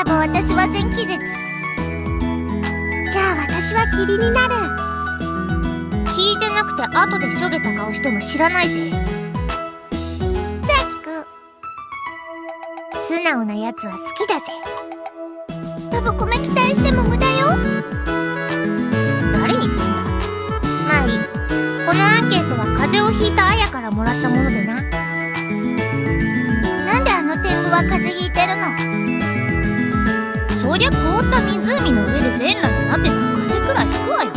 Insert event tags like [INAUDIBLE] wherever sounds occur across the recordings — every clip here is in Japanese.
らば私は全気絶じゃあ私は霧になる。聞いてなくて後でしょげた顔しても知らないぜ。じゃあ聞く。素直なやつは好きだぜ。ラブコメ期待しても無駄よ。誰に？言ってんだまあいい。このアンケートは風邪をひいたアヤからもらったものでな。なんであの天狗は風邪ひいてるの？りゃ凍った湖の上で全裸になってたら風邪くらいひくわよ。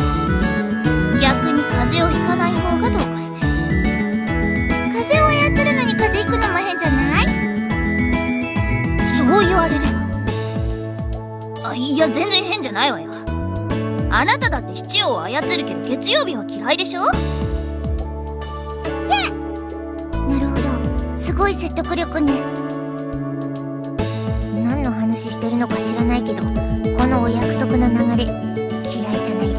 逆に風邪をひかない方がどうかして。風を操るのに風邪ひくのも変じゃない？そう言われれば。あいや全然変じゃないわよ。あなただって七王を操るけど月曜日は嫌いでしょ？なるほど。すごい説得力ね話してるのか知らないけどこのお約束の流れ嫌いじゃないぜ。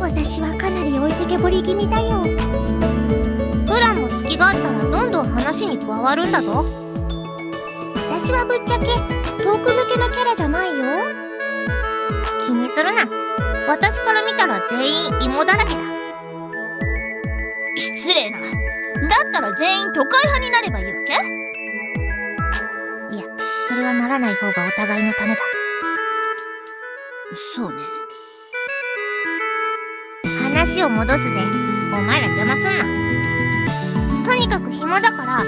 私はかなり置いてけぼり気味だよ。プランも隙があったらどんどん話に加わるんだぞ。私はぶっちゃけ遠く向けのキャラじゃないよ。気にするな。私から見たら全員芋だらけだ。失礼な。だったら全員都会派になればいいわけ？はならない方がお互いのためだ。そうね。話を戻すぜ。お前ら邪魔すんな。とにかく暇だから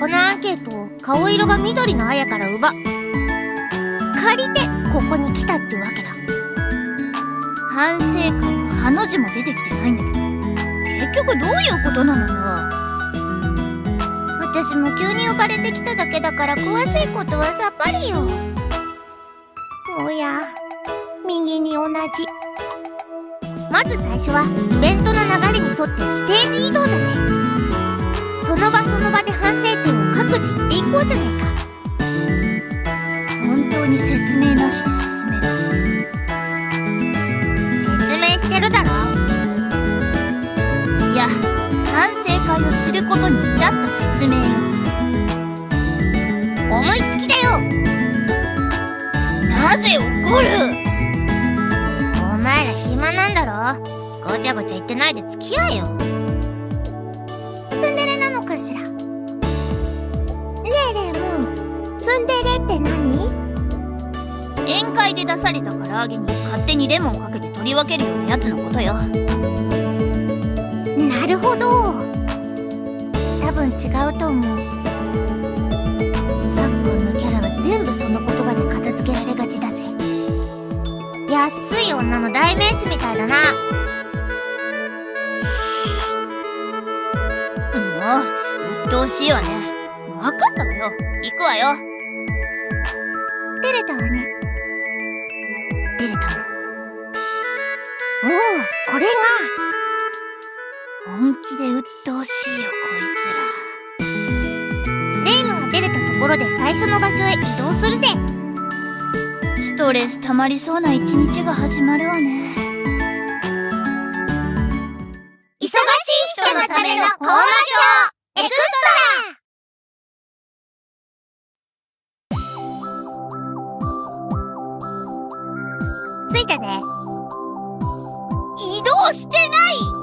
このアンケートを顔色が緑の綾から奪借りてここに来たってわけだ。反省会のハの字も出てきてないんだけど結局どういうことなのよ私も急に呼ばれてきただけだから詳しいことはさっぱりよ。おや右に同じ。まず最初はイベントの流れに沿ってステージ移動だぜ。その場その場で反省点を各自言っていこうじゃないか。本当に説明なしで進める。をすることに至った説明よ思いつきだよ。なぜ怒る？お前ら暇なんだろ？ごちゃごちゃ言ってないで付き合えよ。ツンデレなのかしら？ねえレムツンデレって何？宴会で出された唐揚げに勝手にレモンかけて取り分けるようなやつのことよ。なるほど。多分違うと思う。昨今のキャラは全部その言葉で片付けられがちだぜ。安い女の代名詞みたいだな。もう鬱陶しいわね。分かったわよ。行くわよ。照れたわね。出れたなおおこれが。本気で鬱陶しいよこいつら。レイムが出れたところで最初の場所へ移動するぜ。ストレス溜まりそうな一日が始まるわね。忙しい人のためのコーエクストラ。移動してない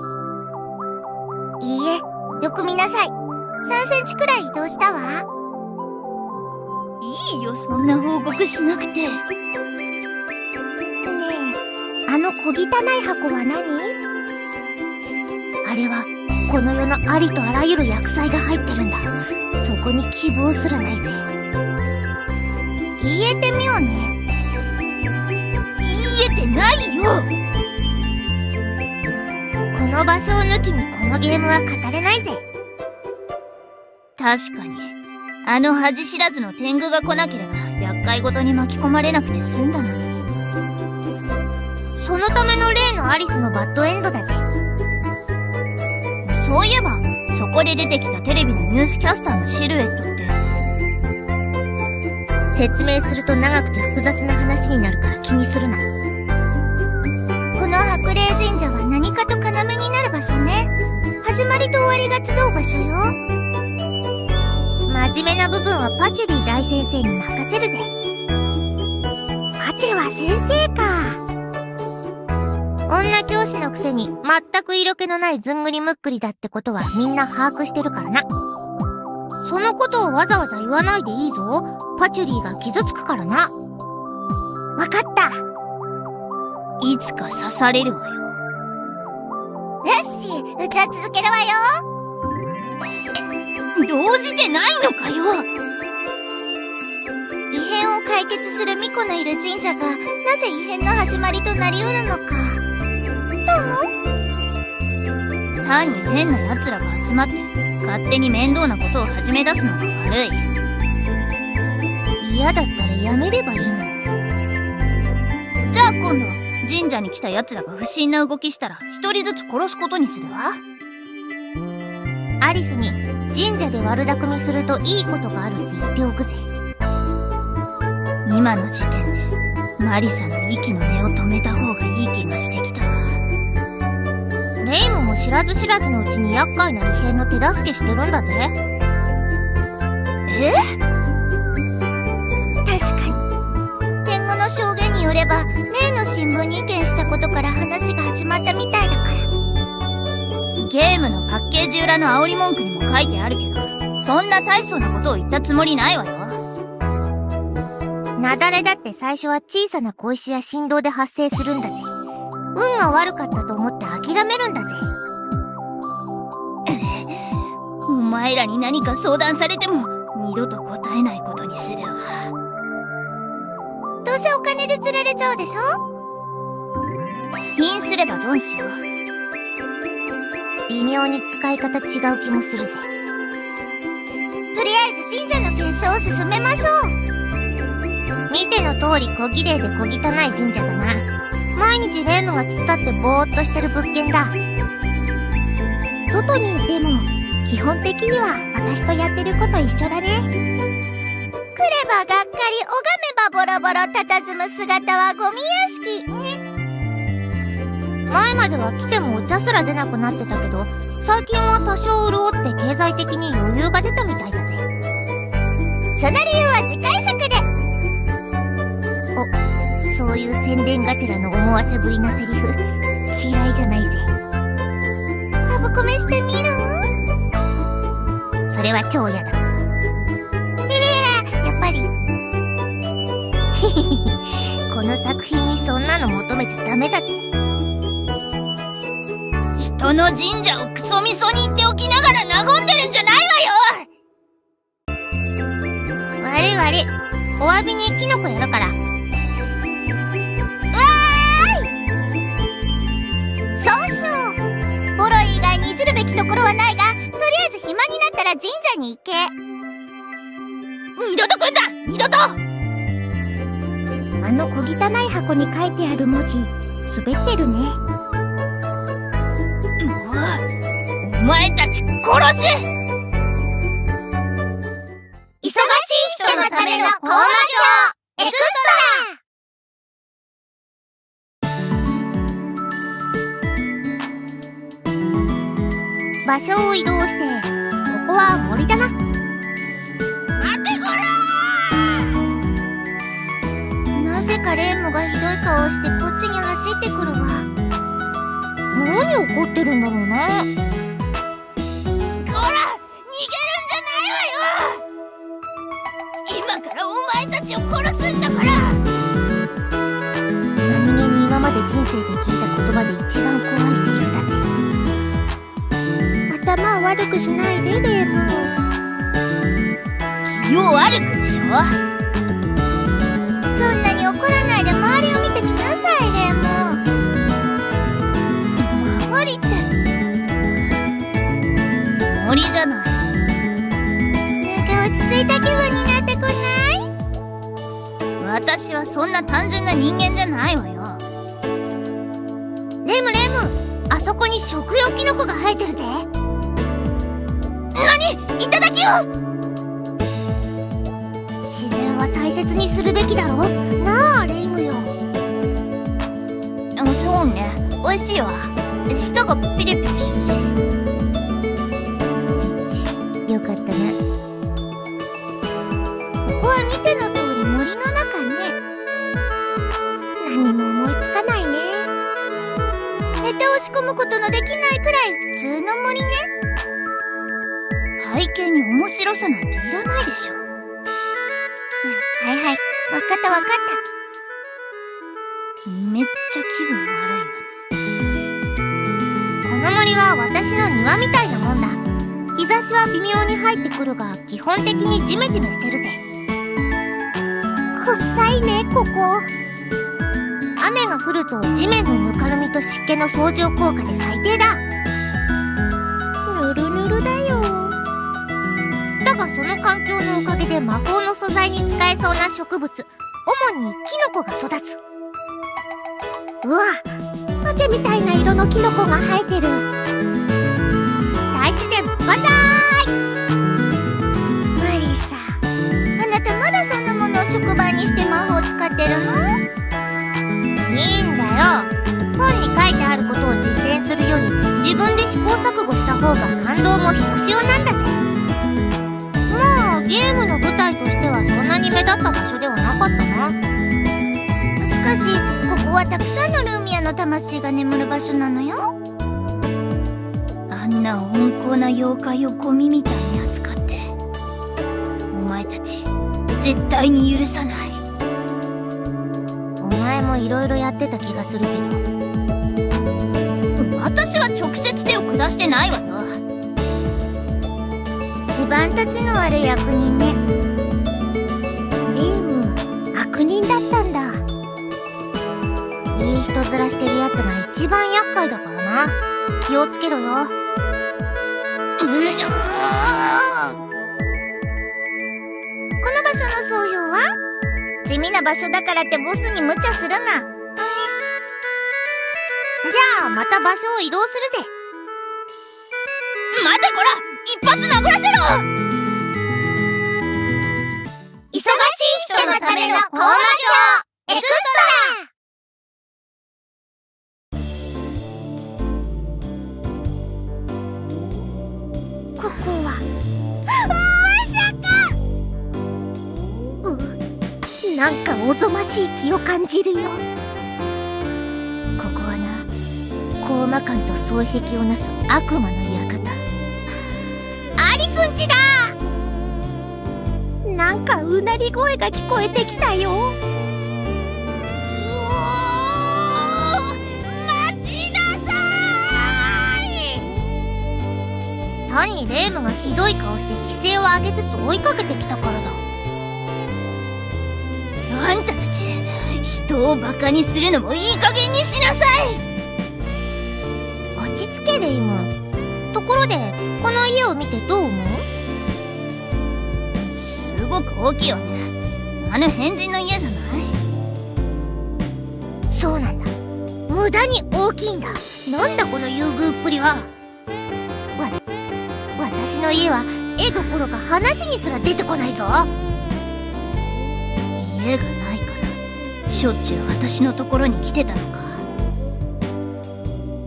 いいえよく見なさい。3センチくらい移動したわ。いいよそんな報告しなくて。ねえあの小汚い箱は何？あれはこの世のありとあらゆる薬剤が入ってるんだ。そこに希望すらないぜ。言えてみようね。言えてないよ。この場所を抜きにこのゲームは語れないぜ。確かに。あの恥知らずの天狗が来なければ厄介ごとに巻き込まれなくて済んだのに。そのための例のアリスのバッドエンドだぜ。そういえばそこで出てきたテレビのニュースキャスターのシルエットって。説明すると長くて複雑な話になるから気にするな。この白霊始まりと終わりが集う場所よ。真面目な部分はパチュリー大先生に任せるぜ。パチェは先生か。女教師のくせに全く色気のないずんぐりむっくりだってことはみんな把握してるからな。そのことをわざわざ言わないでいいぞ。パチュリーが傷つくからな。わかった。いつか刺されるわよ。よしうちは続けるわよ。動じてないのかよ。異変を解決する巫女のいる神社がなぜ異変の始まりとなりうるのか。単に変な奴らが集まって勝手に面倒なことを始め出すのが悪い。嫌だったらやめればいいの。じゃあ今度神社に来た奴らが不審な動きしたら一人ずつ殺すことにするわ。アリスに神社で悪巧みするといいことがあるって言っておくぜ。今の時点でマリサの息の根を止めた方がいい気がしてきたわ。レイムも知らず知らずのうちに厄介な異変の手助けしてるんだぜ。え？よれば例の新聞に意見したことから話が始まったみたいだから。ゲームのパッケージ裏の煽り文句にも書いてあるけどそんな大層なことを言ったつもりないわよ。雪崩だって最初は小さな小石や振動で発生するんだぜ。運が悪かったと思って諦めるんだぜ。[LAUGHS] お前らに何か相談されても二度と答えないことにするわどうせお金で釣られちゃうでしょ？ピンすればドンスよ微妙に使い方違う気もするぜ。とりあえず神社の検証を進めましょう。見ての通り小綺麗で小汚い神社だな。毎日レイムが突っ立ってぼーっとしてる物件だ。外にいても基本的には私とやってること一緒だね。来ればがっかり拝めばボロボロ佇む姿はゴミ屋敷。ね。前までは来てもお茶すら出なくなってたけど最近は多少潤って経済的に余裕が出たみたいだぜ。その理由は次回作で。おそういう宣伝がてらの思わせぶりなセリフ。嫌いじゃないぜ。ラブコメしてみる？それは超嫌だ。[LAUGHS] この作品にそんなの求めちゃダメだぜ。人の神社をクソみそに言っておきながら和んでるんじゃないわよ。悪い悪いお詫びにキノコやるから。そうそう。ボロ以外にいじるべきところはないがとりあえず暇になったら神社に行け。二度と来んだ。二度と。あの小汚い箱に書いてある文字滑ってるね。もうお前たち殺す忙しい人のためのコーナーエクスト場所を移動してここは森だなかレンモがひどい顔をしてこっちに走ってくるわ。何怒ってるんだろうなこら逃げるんじゃないわよ。今からお前たちを殺すんだから。何気に今まで人生で聞いた言葉で一番怖いセリフだぜ。頭を悪くしないでレンモ。気を悪くでしょ怒らないで周りを見てみなさいレン周りって森じゃないなんか落ち着いた気分になってこない私はそん。な単純な人間じゃないわよレムレムあそこに食用キノコが生えてるぜ。何？いただきを自然は大切にするべきだろ美味しいわ。舌がピリピリするしよかったね。ここは見ての通り森の中ね。何も思いつかないね。寝て押し込むことのできないくらい普通の森ね。背景に面白さなんていらないでしょ。はいはい。わかったわかった。めっちゃ気分悪いわね。の森は私の庭みたいなもんだ。日差しは微妙に入ってくるが基本的にジメジメしてるぜ。くっさいねここ。雨が降ると地面のぬかるみと湿気の相乗効果で最低だ。ぬるぬるだよ。だがその環境のおかげで魔法の素材に使えそうな植物。主にキノコが育つ。うわパチェみたいな色のキノコが生えてる。大自然万歳マリサあなたまだそんなものを触媒にして魔法使ってるの？いいんだよ。本に書いてあることを実践するより自分で試行錯誤した方が感動もひとしおなんだぜ。まあゲームの舞台としてはそんなに目立った場所ではなかったなしかしここはたくさんのルーミアの魂が眠る場所なのよ。あんな温厚な妖怪をゴミみたいに扱ってお前たち絶対に許さない。お前もいろいろやってた気がするけど。私は直接手を下してないわよ。一番たちの悪い悪人ね。リーム悪人だったんだいい人面してるやつが一番厄介だからな。気をつけろよ。うこの場所の総用は？地味な場所だからってボスに無茶するな。じゃあまた場所を移動するぜ。待てこら！一発殴らせろ！忙しい人のためのコーナーエクストラここは。まさか。うなんかおぞましい気を感じるよ。ここはな。高魔感と双璧をなす悪魔の館。アリスんちだ。なんかうなり声が聞こえてきたよにレームがひどい顔して規制を上げつつ追いかけてきたからだ。あんたたち人をバカにするのもいい加減にしなさい。落ち着けレイムところでこの家を見てどう思う？すごく大きいわね。あの変人の家じゃない？そうなんだ。無駄に大きいんだ。なんだこの優遇っぷりは。の家は絵どころか話にすら出てこないぞ。家がないからしょっちゅう私のところに来てたのか。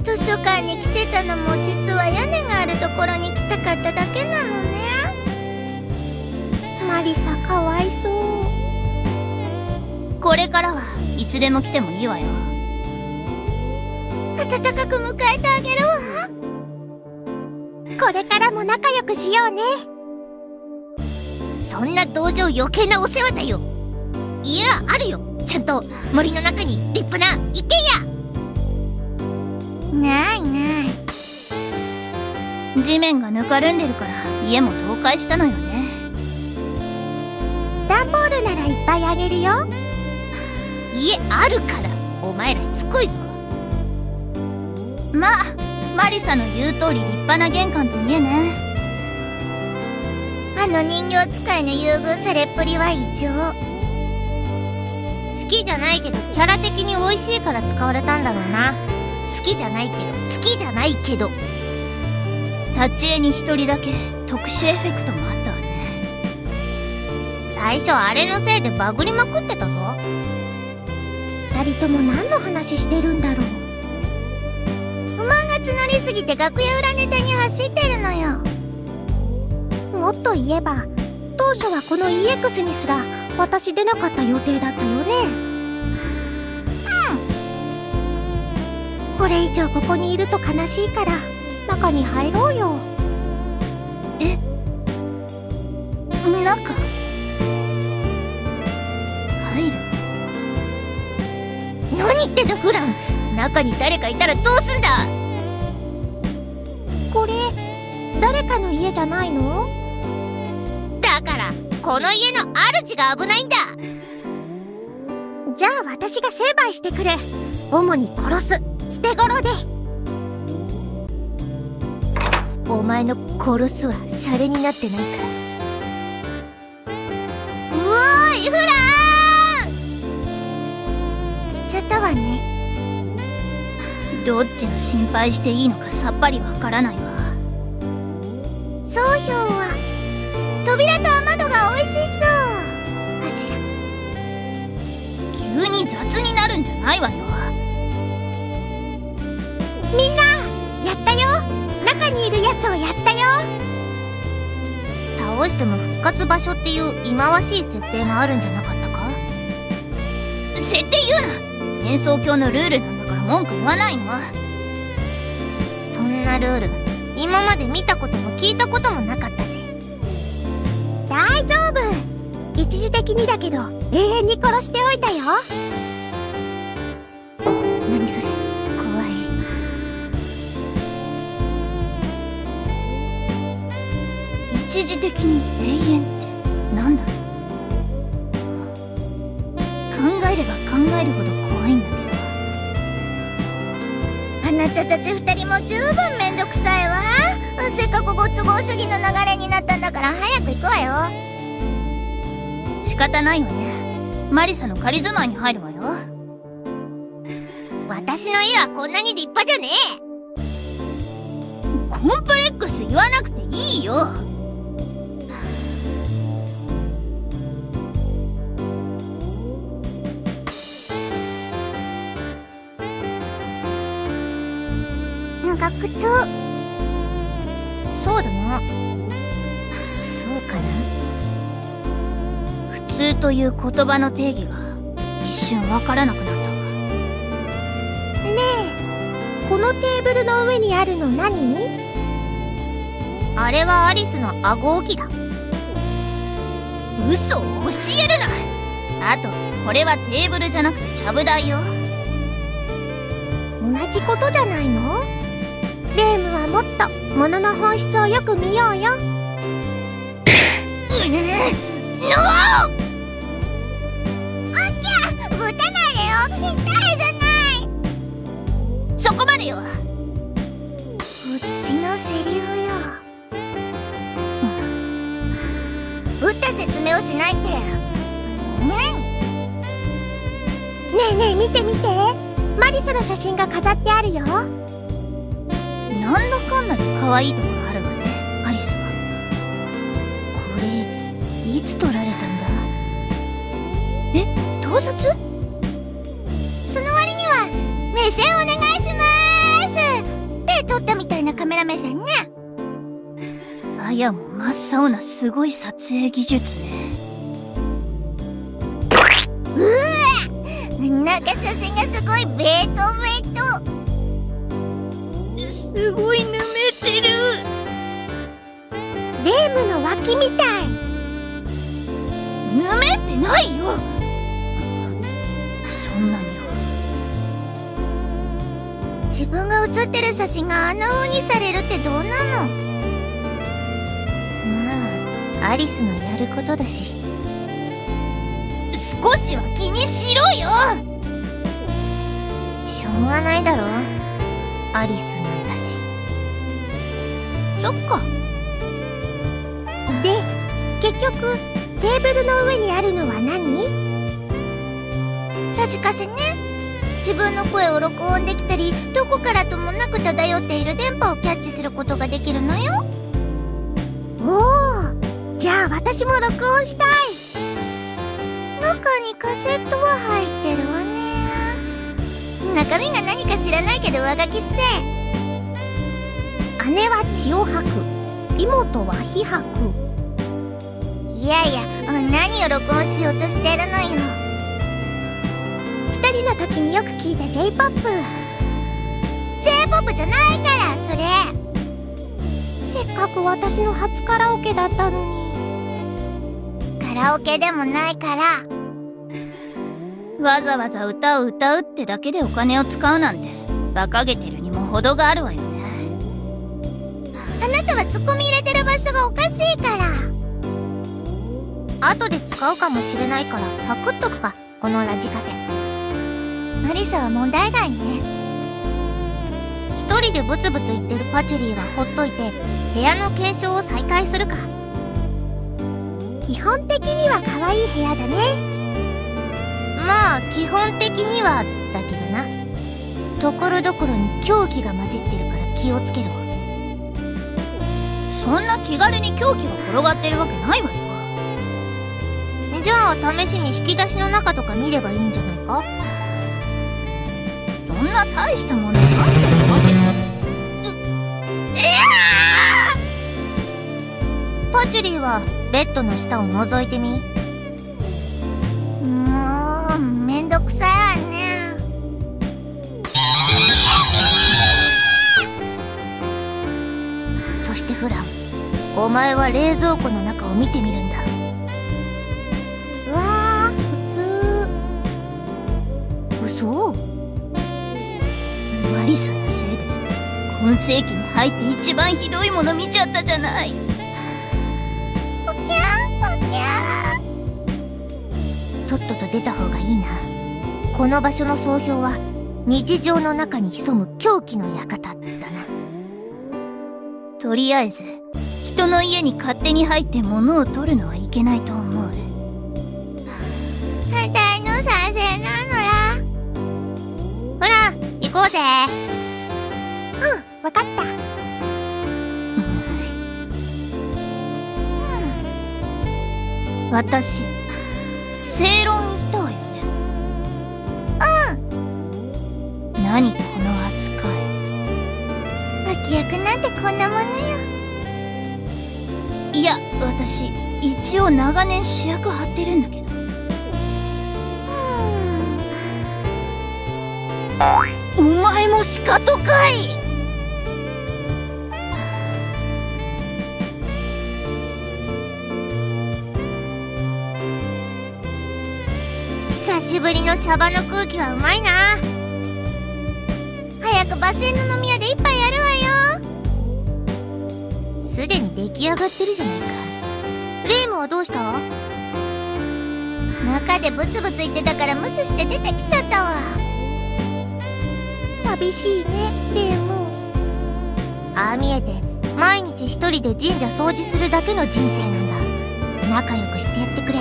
図書館に来てたのも実は屋根があるところに来たかっただけなのね。マリサかわいそう。これからはいつでも来てもいいわよ。温かく迎えてあげるわこれからも仲良くしようね。そんな同情余計なお世話だよ。家はあるよ。ちゃんと森の中に立派な一軒家ないない。地面がぬかるんでるから家も倒壊したのよね。段ボールならいっぱいあげるよ。家あるからお前らしつこいぞまあマリサの言う通り立派な玄関と家ね。あの人形使いの優遇されっぷりは異常。好きじゃないけどキャラ的に美味しいから使われたんだろうな。好きじゃないけど好きじゃないけど。立ち絵に一人だけ特殊エフェクトもあったわね。最初あれのせいでバグりまくってたぞ。二人とも何の話してるんだろう。不満が募りすぎて楽屋裏ネタに走ってるのよ。もっと言えば当初はこの EX にすら私出なかった予定だったよね。うん。これ以上ここにいると悲しいから中に入ろうよ。え？中？入る？何言ってんだフラン。中に誰かいたらどうすんだ？の家じゃないの？だからこの家の主が危ないんだ。じゃあ私が成敗してくる主に殺す。捨て頃で。お前の殺すはシャレになってないか？らうおーいフラ言っちゃったわね。どっちの心配していいのかさっぱりわからないひょんは扉と雨戸が美味しそうかしら急に雑になるんじゃないわよみんなやったよ中にいるやつをやったよ倒しても復活場所っていう忌まわしい設定があるんじゃなかったか設定言うな幻想郷のルールなんだから文句言わないのそんなルール今まで見ことも聞いたこともなかったぜ。大丈夫。一時的にだけど永遠に殺しておいたよ。何それ。怖い。一時的に永遠ってなんだ。ろう考えれば考えるほど怖いんだけど。あなたたち二人も十分めんどくさいわ。せっかくご都合主義の流れになったんだから早く行くわよ。仕方ないわね。マリサの仮住まいに入るわよ。私の家はこんなに立派じゃねコンプレックス言わなくていいよ。学長そうだなそうかな。普通という言葉の定義が一瞬わからなくなったわ。ねえこのテーブルの上にあるの何？あれはアリスの顎置きだ。嘘を教えるな。あとこれはテーブルじゃなくてちゃぶ台よ。同じことじゃないの？レームはもっと物の本質をよく見ようよ。うぬノぶたないでよ痛いじゃない。そこまでよ。こっちのセリフよ。打った説明をしないって。何ねえねえ見て見て。マリサの写真が飾ってあるよなんだかんだで可愛いところあるわねアリスは。これいつ撮られたんだ？え盗撮？その割には目線お願いします。で撮ったみたいなカメラ目線ねあやも真っ青なすごい撮影技術ね。うわなんか写真がすごいベートベート。すごいぬめてる。レームの脇みたい。ぬめってないよ。そんなに。自分が写ってる写真があんな風にされるってどうなの？まあアリスのやることだし。少しは気にしろよ。しょうがないだろ。アリスそっか。で結局テーブルの上にあるのは何？ラジカセね。自分の声を録音できたりどこからともなく漂っている電波をキャッチすることができるのよ。おおじゃあ私も録音したい。中にカセットは入ってるわね。中身が何か知らないけど上書きせ姉は血を吐く。妹は火吐く。いやいや何を録音しようとしてるのよ。一人の時によく聞いた J-POP ポップじゃないからそれ。せっかく私の初カラオケだったのに。カラオケでもないから。わざわざ歌を歌うってだけでお金を使うなんて馬鹿げてるにも程があるわよ。あなたはツッコミ入れてる場所がおかしいから。後で使うかもしれないからパクっとくかこのラジカセ。マリサは問題外ね。一人でブツブツ言ってるパチュリーはほっといて部屋の検証を再開するか。基本的には可愛い部屋だね。まあ基本的にはだけどな。ところどころに狂気が混じってるから気をつけるわそんな気軽に狂気が転がってるわけないわよ。じゃあ試しに引き出しの中とか見ればいいんじゃないか？そんな大したものが？入ってるわけパチュリーはベッドの下を覗いてみ？もうめんどくさいわねお前は冷蔵庫の中を見てみるんだ。うわー普通。嘘。マリサのせいで今世紀に入って一番ひどいもの見ちゃったじゃない。ポキャーポキャとっとと出た方がいいな。この場所の総評は日常の中に潜む狂気の館だな。とりあえず人の家に勝手に入って物を取るのはいけないと思う。ーあたいの賛成なのらほら行こうぜ。うんわかった。私正論言ったわよね。うん。何この扱い。脇役なんてこんなものよいや私一応長年主役張ってるんだけど。お前もシカトかい。久しぶりのシャバの空気はうまいな。早くバセンの飲み屋で一杯やすでに出来上がってるじゃないか。レイムはどうした？中でブツブツ言ってたから無視して出てきちゃったわ。寂しいねレイム。ああ見えて。毎日一人で神社掃除するだけの人生なんだ。仲良くしてやってくれ。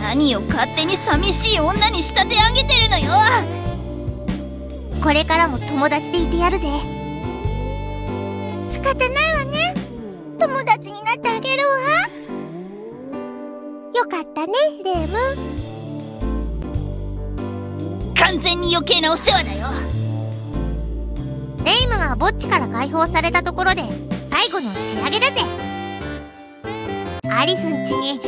何を勝手に寂しい女に仕立て上げてるのよ。これからも友達でいてやるぜ。仕方ないわね。友達になってあげるわ。よかったねレイム。完全に余計なお世話だよ。レイムが墓地から解放されたところで最後の仕上げだぜ。アリスんちに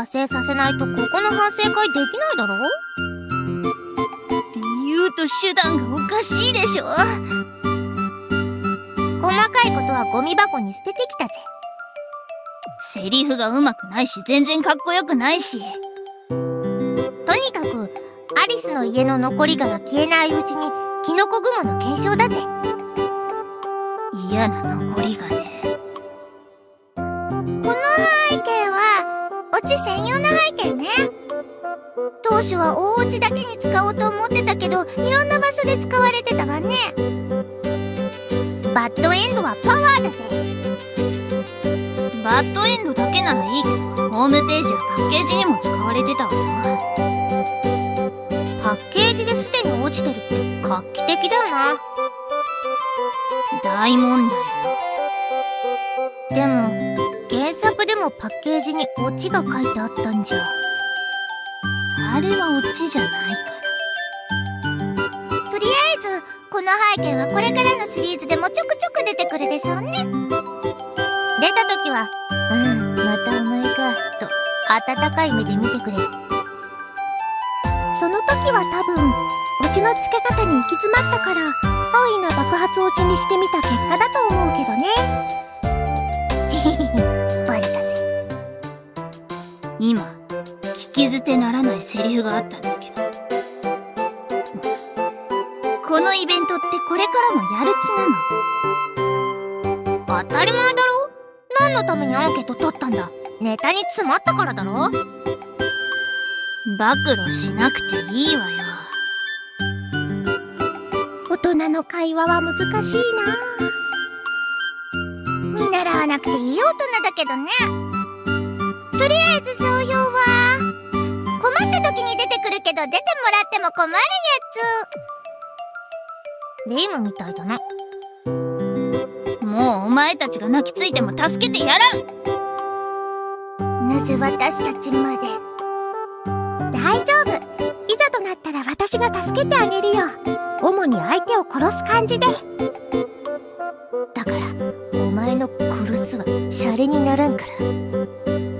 発生させないとここの反省会できないだろ？理由と手段がおかしいでしょ。細かいことはゴミ箱に捨ててきたぜ。セリフがうまくないし全然かっこよくないし。とにかくアリスの家の残りがが消えないうちにキノコ雲の検証だぜ。嫌な残りがね。このはオチ専用の背景ね。当初は大オチだけに使おうと思ってたけどいろんな場所で使われてたわね。バッドエンドはパワーだぜ。バッドエンドだけならいい。けどホームページやパッケージにも使われてたわ。よパッケージですでに落ちてるって画期的だよな。大問題でも原作でもパッケージにオチが書いてあったんじゃ。あれはオチじゃないから。とりあえずこの背景はこれからのシリーズでもちょくちょく出てくるでしょうね。出た時はうんまたお前かと温かい目で見てくれ。その時は多分オチのつけ方に行き詰まったから安易な爆発落ちにしてみた結果だと思うけどねてならないセリフがあったんだけど。このイベントってこれからもやる気なの？当たり前だろ？何のためにアンケート取ったんだ？ネタに詰まったからだろ？暴露しなくていいわよ。大人の会話は難しいな。見習わなくていい大人だけどね。とりあえず総評は困った時に出てくるけど出てもらっても困るやつ。レイムみたいだなもうお前たちが泣きついても助けてやらん。なぜ私たちまで。大丈夫。いざとなったら私が助けてあげるよ。主に相手を殺す感じで。だからお前の殺すはシャレにならんから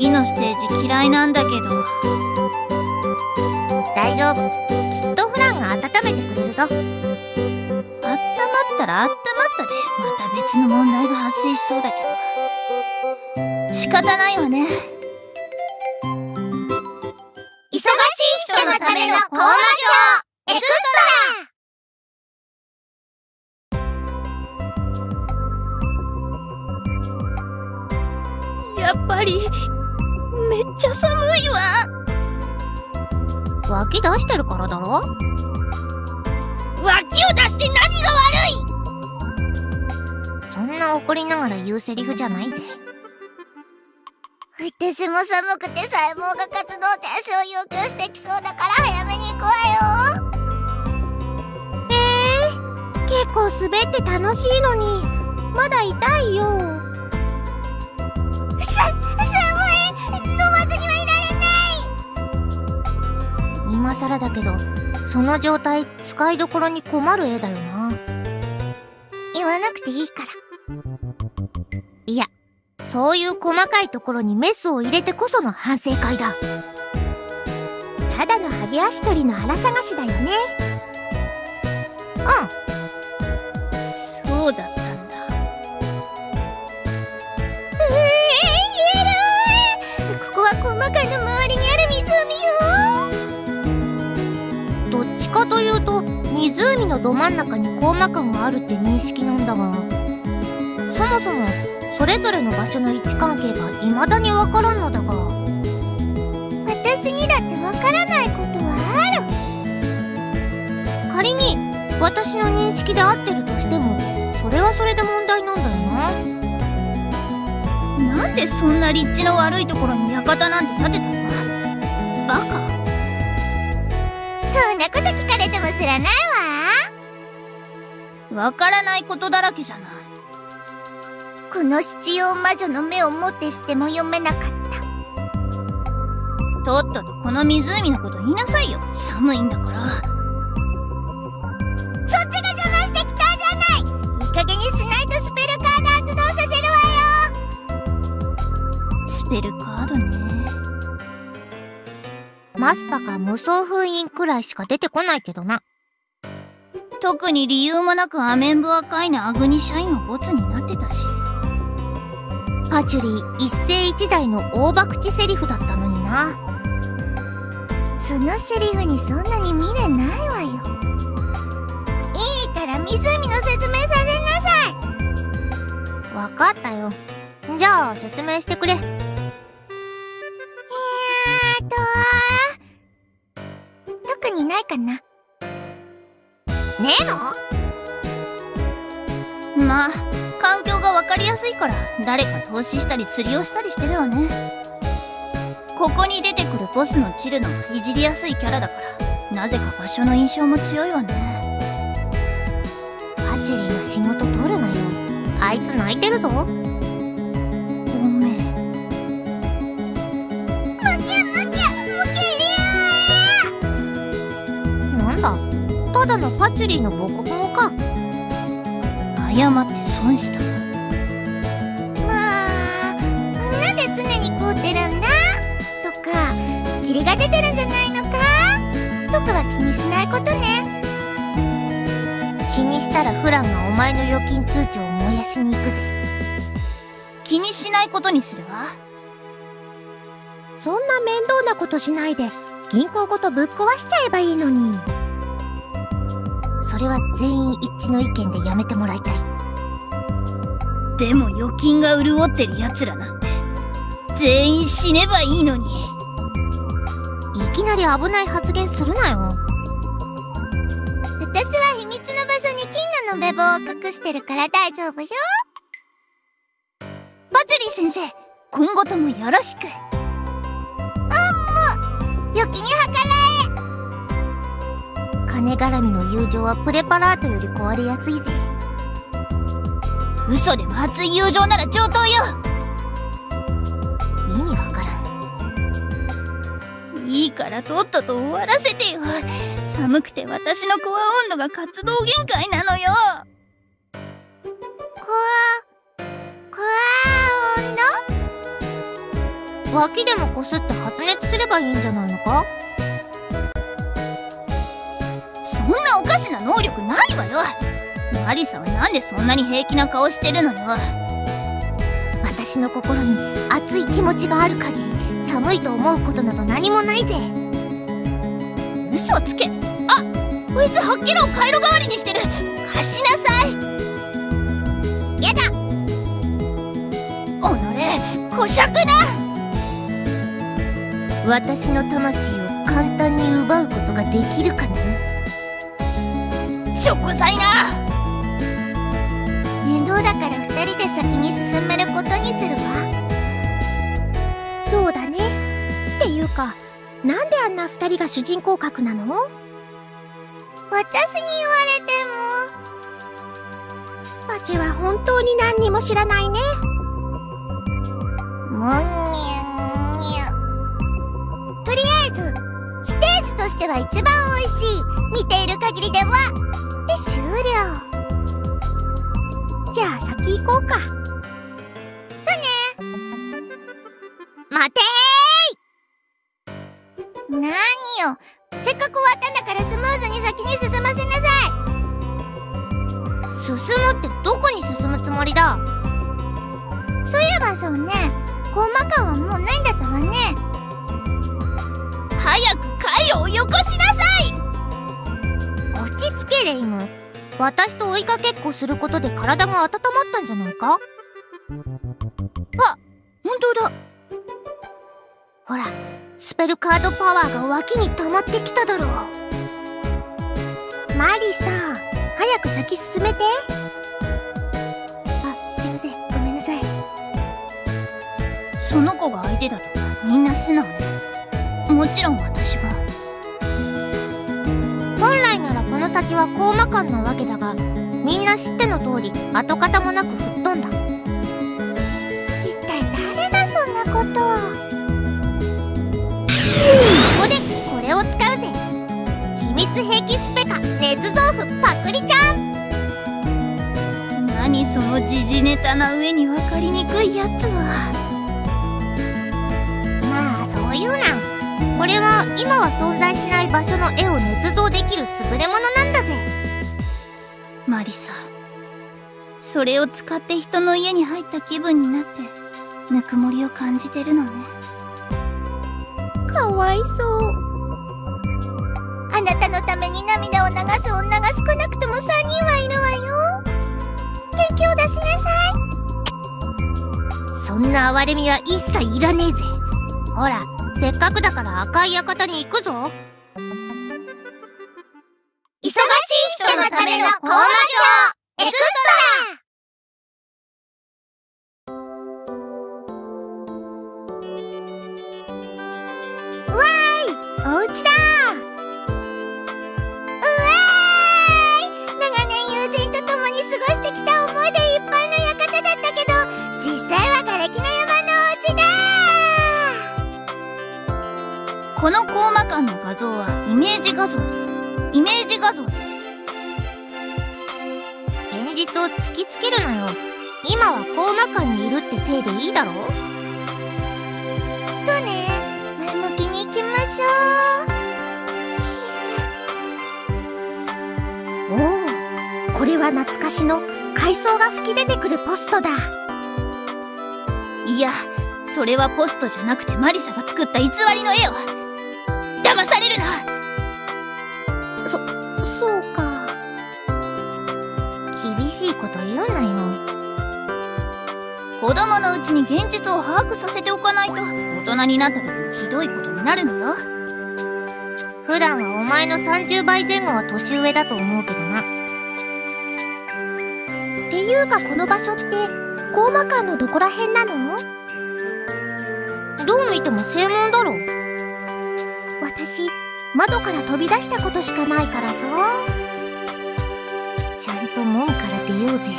次のステージ嫌いなんだけど。大丈夫。きっとフランが温めてくれるぞ。あったまったらあったまったでまた別の問題が発生しそうだけど。仕方ないわね。忙しい人のためのコーナーエクスやっぱりめっちゃ寒いわ。脇出してるからだろ？脇を出して何が悪い！そんな怒りながら言うセリフじゃないぜ。私も寒くて細胞が活動停止を要求してきそうだから早めに行くわよ。結構滑って楽しいのにまだ痛いよ今更だけどその状態使いどころに困る絵だよな。言わなくていいから。いやそういう細かいところにメスを入れてこその反省会だ。ただのハゲ足取りの荒探しだよね。うん湖のど真ん中にコーマ館があるって認識なんだがそもそもそれぞれの場所の位置関係が未だにわからんのだが。私にだってわからないことはある。仮に私の認識で合ってるとしてもそれはそれで問題なんだよな。なんでそんな立地の悪いところに館なんて建てたの？わわからないことだらけじゃない。この七葉魔女の目をもってしても読めなかった。とっととこの湖のこと言いなさいよ。寒いんだから。そっちが邪魔してきたじゃない。いい加減にしないとスペルカード発動させるわよ。スペルカードね。マスパか無双封印くらいしか出てこないけどな特に理由もなくアメンボ赤いなアグニ社員はボツになってたし。パチュリー一世一代の大博打セリフだったのにな。そのセリフにそんなに未練ないわよ。いいから湖の説明させなさい。わかったよ。じゃあ説明してくれ。えーと特にないかな。ねえの？まあ環境が分かりやすいから誰か投資したり釣りをしたりしてるわね。ここに出てくるボスのチルノがいじりやすいキャラだからなぜか場所の印象も強いわね。パチュリーの仕事取るなよ。あいつ泣いてるぞただのパチュリーの母国語か。謝って損した？まあなんで常に凍ってるんだ。とか霧が出てるんじゃないのか。とかは気にしないことね。気にしたらフランがお前の預金通帳を燃やしに行くぜ。気にしないことにするわ。そんな面倒なことしないで銀行ごとぶっ壊しちゃえばいいのに。それは全員一致の意見でやめてもらいたい。でも預金が潤ってる奴らなんて全員死ねばいいのに。いきなり危ない発言するなよ。私は秘密の場所に金の延べ棒を隠してるから大丈夫よ。バチュリー先生今後ともよろしく。良きに計らえ金絡みの友情はプレパラートより壊れやすいぜ。嘘でも熱い友情なら上等よ。意味わからん。いいからとっとと終わらせてよ。寒くて私のコア温度が活動限界なのよ。コアコア温度？脇でもこすって発熱すればいいんじゃないのか？んなおかしな能力ないわよ。マリサはなんでそんなに平気な顔してるのよ。私の心に熱い気持ちがある限り寒いと思うことなど何もないぜ。嘘つけ。あこいつはっきりを回路代わりにしてる。貸しなさい。やだ。おのれこしゃくな私の魂を簡単に奪うことができるかなチョコザイな。面倒だから二人で先に進めることにするわ。そうだね。っていうかなんであんな二人が主人公格なの？私に言われても。バチは本当に何にも知らないね。もんにゃんにゃとりあえずとしては一番美味しい。見ている限りでは。で終了。じゃあ先行こうか。そうね。待てー何よ。せっかく終わったんだからスムーズに先に進ませなさー進むってどこに進むつもりだ？そういえばそうね。コーマ感はもうないんだったわね。早く回路をよこしなさい。落ち着けレイム。私と追いかけっこすることで体が温まったんじゃないか？本当だ。ほらスペルカードパワーが脇に溜まってきただろう。マリさ早く先進めて。あすいません。ごめんなさい。その子が相手だとみんな素直ねもちろん私は本来ならこの先はコーマ館なわけだがみんな知っての通り跡形もなく吹っ飛んだ。一体誰がそんなことを。ここでこれを使うぜ。秘密兵器スペカ捏造符パクリちゃん。何その時事ネタな上に分かりにくいやつは。まあそういうな。んこれは今は存在しない場所の絵を捏造できる優れものなんだぜ。マリサそれを使って人の家に入った気分になってぬくもりを感じてるのね。かわいそう。あなたのために涙を流す女が少なくとも3人はいるわよ。元気を出しなさい。そんな哀れみは一切いらねえぜ。ほらせっかくだから赤い館に行くぞ。忙しい人のためのコーマエクストラ。わーいお家だ。このコーマ館の画像はイメージ画像です。イメージ画像。です現実を突きつけるなよ。今は高魔館にいるって体でいいだろそうね。前向きに行きましょう。おおこれは懐かしの海藻が吹き出てくるポストだ。いやそれはポストじゃなくてマリサが作った偽りの絵よ子供のうちに現実を把握させておかないと。大人になった時にひどいことになるのよ。普段はお前の30倍前後は年上だと思うけどな。っていうかこの場所って高魔館のどこら辺なの？どう見ても正門だろ。私窓から飛び出したことしかないからさ。ちゃんと門から出ようぜ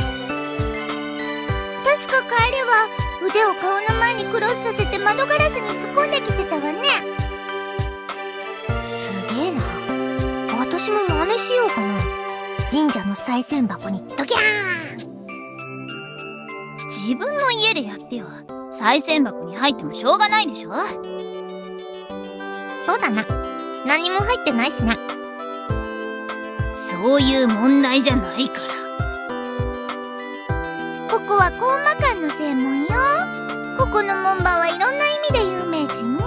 確か帰りは腕を顔の前にクロスさせて窓ガラスに突っ込んできてたわね。すげえな。私も真似しようかな。神社の賽銭箱にドキャーン。自分の家でやってよ。賽銭箱に入ってもしょうがないでしょ。そうだな。何も入ってないしな。そういう問題じゃないからは高魔館の正門よ。ここの門番はいろんな意味で有名人ね。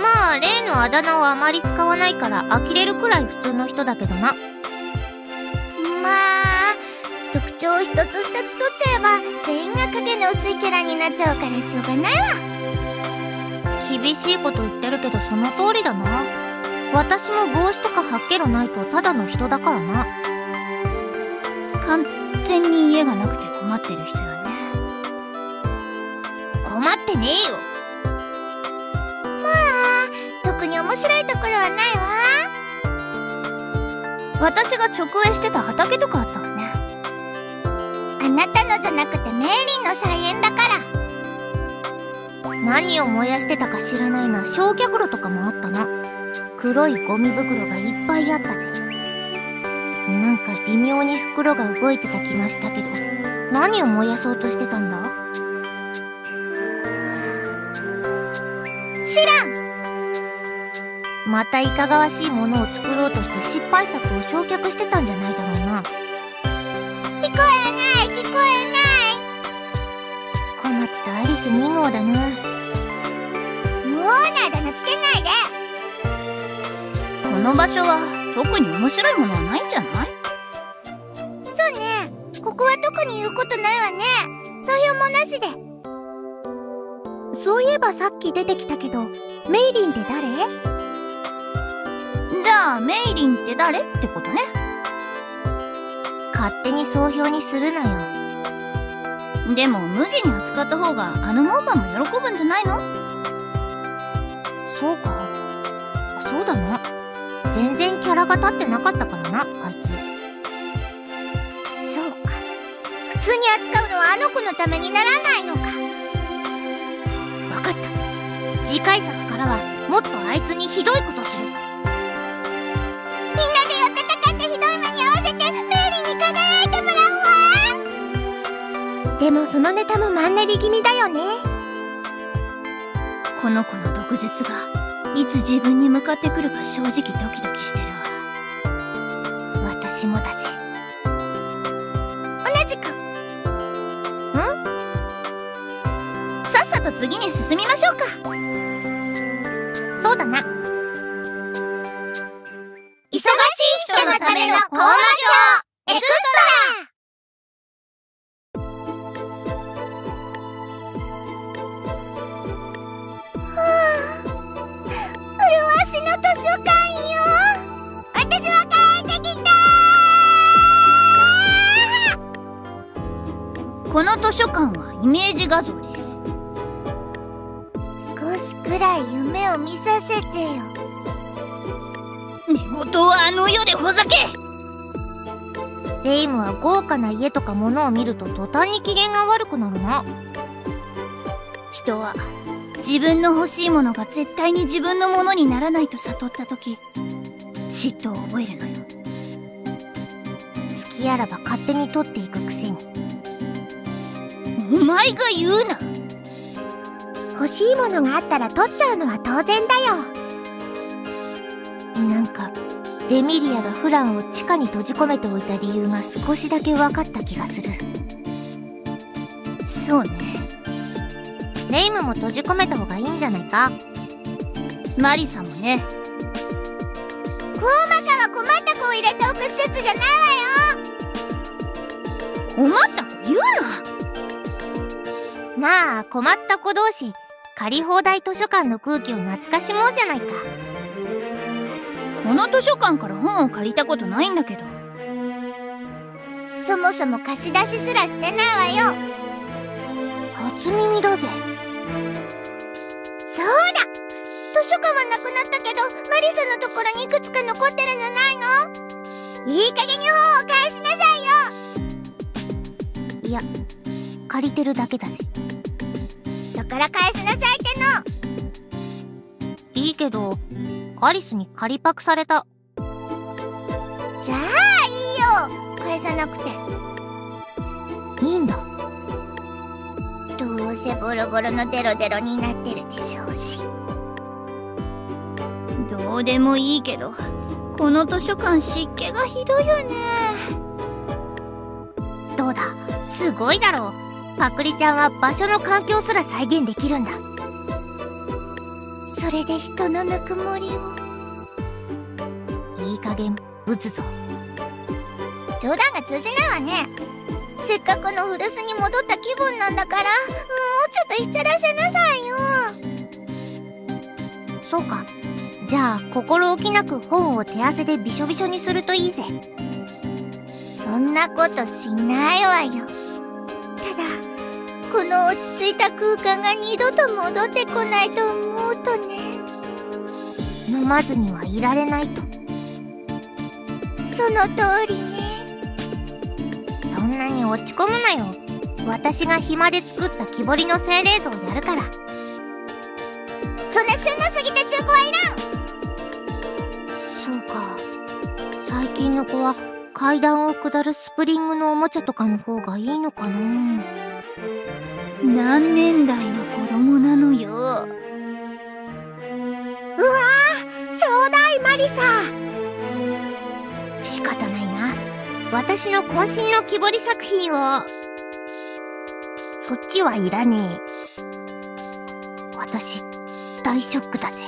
まあ例のあだ名をあまり使わないから呆れるくらい普通の人だけどな。まあ特徴を一つ二つ取っちゃえば全員が影の薄いキャラになっちゃうからしょうがないわ。厳しいこと言ってるけどその通りだな。私も帽子とかはっけろないとただの人だからな完全に家がなくて困ってる人よね。困ってねえよ。特に面白いところはないわ。私が直営してた畑とかあったわね。あなたのじゃなくてメイリンの菜園だから。何を燃やしてたか知らないが焼却炉とかもあったな黒いゴミ袋がいっぱいあったぜなんか微妙に袋が動いてた気がしたけど何を燃やそうとしてたんだ？知らん！またいかがわしいものを作ろうとして失敗作を焼却してたんじゃないだろうな。聞こえない！聞こえ困ったアリス2号だな。ないもうなだ名つけないで！この場所は？特に面白いものはないんじゃない？そうね。ここは特に言うことないわね。そういうもなしで。そういえばさっき出てきたけどメイリンって誰？じゃあメイリンって誰？ってことね。勝手に総評にするなよ。でも無下に扱った方があの門番も喜ぶんじゃないの？そうかキャラが立ってなかったからなあいつ。そうか。普通に扱うのはあの子のためにならないのか。わかった。次回作からはもっとあいつにひどいことする。みんなでよ戦ってひどい目に遭わせてメイリンに輝いてもらうわ。でもそのネタもマンネリ気味だよね。この子の毒舌がいつ自分に向かってくるか正直ドキドキしてる。わ私もだぜ。同じくさっさと次に進みましょうか。家とか物を見ると途端に機嫌が悪くなるな人は自分の欲しいものが絶対に自分のものにならないと悟った時嫉妬を覚えるのよ。好気あらば勝手に取っていくくせに。お前が言うな。欲しいものがあったら取っちゃうのは当然だよ。なんかレミリアがフランを地下に閉じ込めておいた理由が少しだけ分かった気がする。そうね。レイムも閉じ込めた方がいいんじゃないか？マリサもね。コウマカは困った子を入れておく施設じゃないわよ。困った子言うな。まあ困った子同士借り放題図書館の空気を懐かしもうじゃないかこの図書館から本を借りたことないんだけど。そもそも貸し出しすらしてないわよ。初耳だぜ。そうだ。図書館はなくなったけどマリサのところにいくつか残ってるんじゃないの？いい加減に本を返しなさいよ。いや借りてるだけだぜ。だから返しなさいっての。いいけどアリスに借りパクされた。じゃあいいよ。返さなくて。いいんだ。どうせボロボロのデロデロになってるでしょうし。どうでもいいけどこの図書館湿気がひどいよね。どうだ？すごいだろう。パクリちゃんは場所の環境すら再現できるんだそれで人のぬくもりを。いい加減打つぞ。冗談が通じないわね。せっかくの古巣に戻った気分なんだからもうちょっとひたらせなさいよ。そうか。じゃあ心置きなく本を手汗でびしょびしょにするといいぜ。そんなことしないわよ。この落ち着いた空間が二度と戻ってこないと思うとね。飲まずにはいられないと。その通りね。そんなに落ち込むなよ。私が暇で作った木彫りの精霊像やるから。そんな旬の過ぎた中古はいらん。そうか。最近の子は階段を下るスプリングのおもちゃとかの方がいいのかな？何年代の子供なのよ。うわーちょうだいマリサ。仕方ないな。私の渾身の木彫り作品を。そっちはいらねえ。私大ショックだぜ。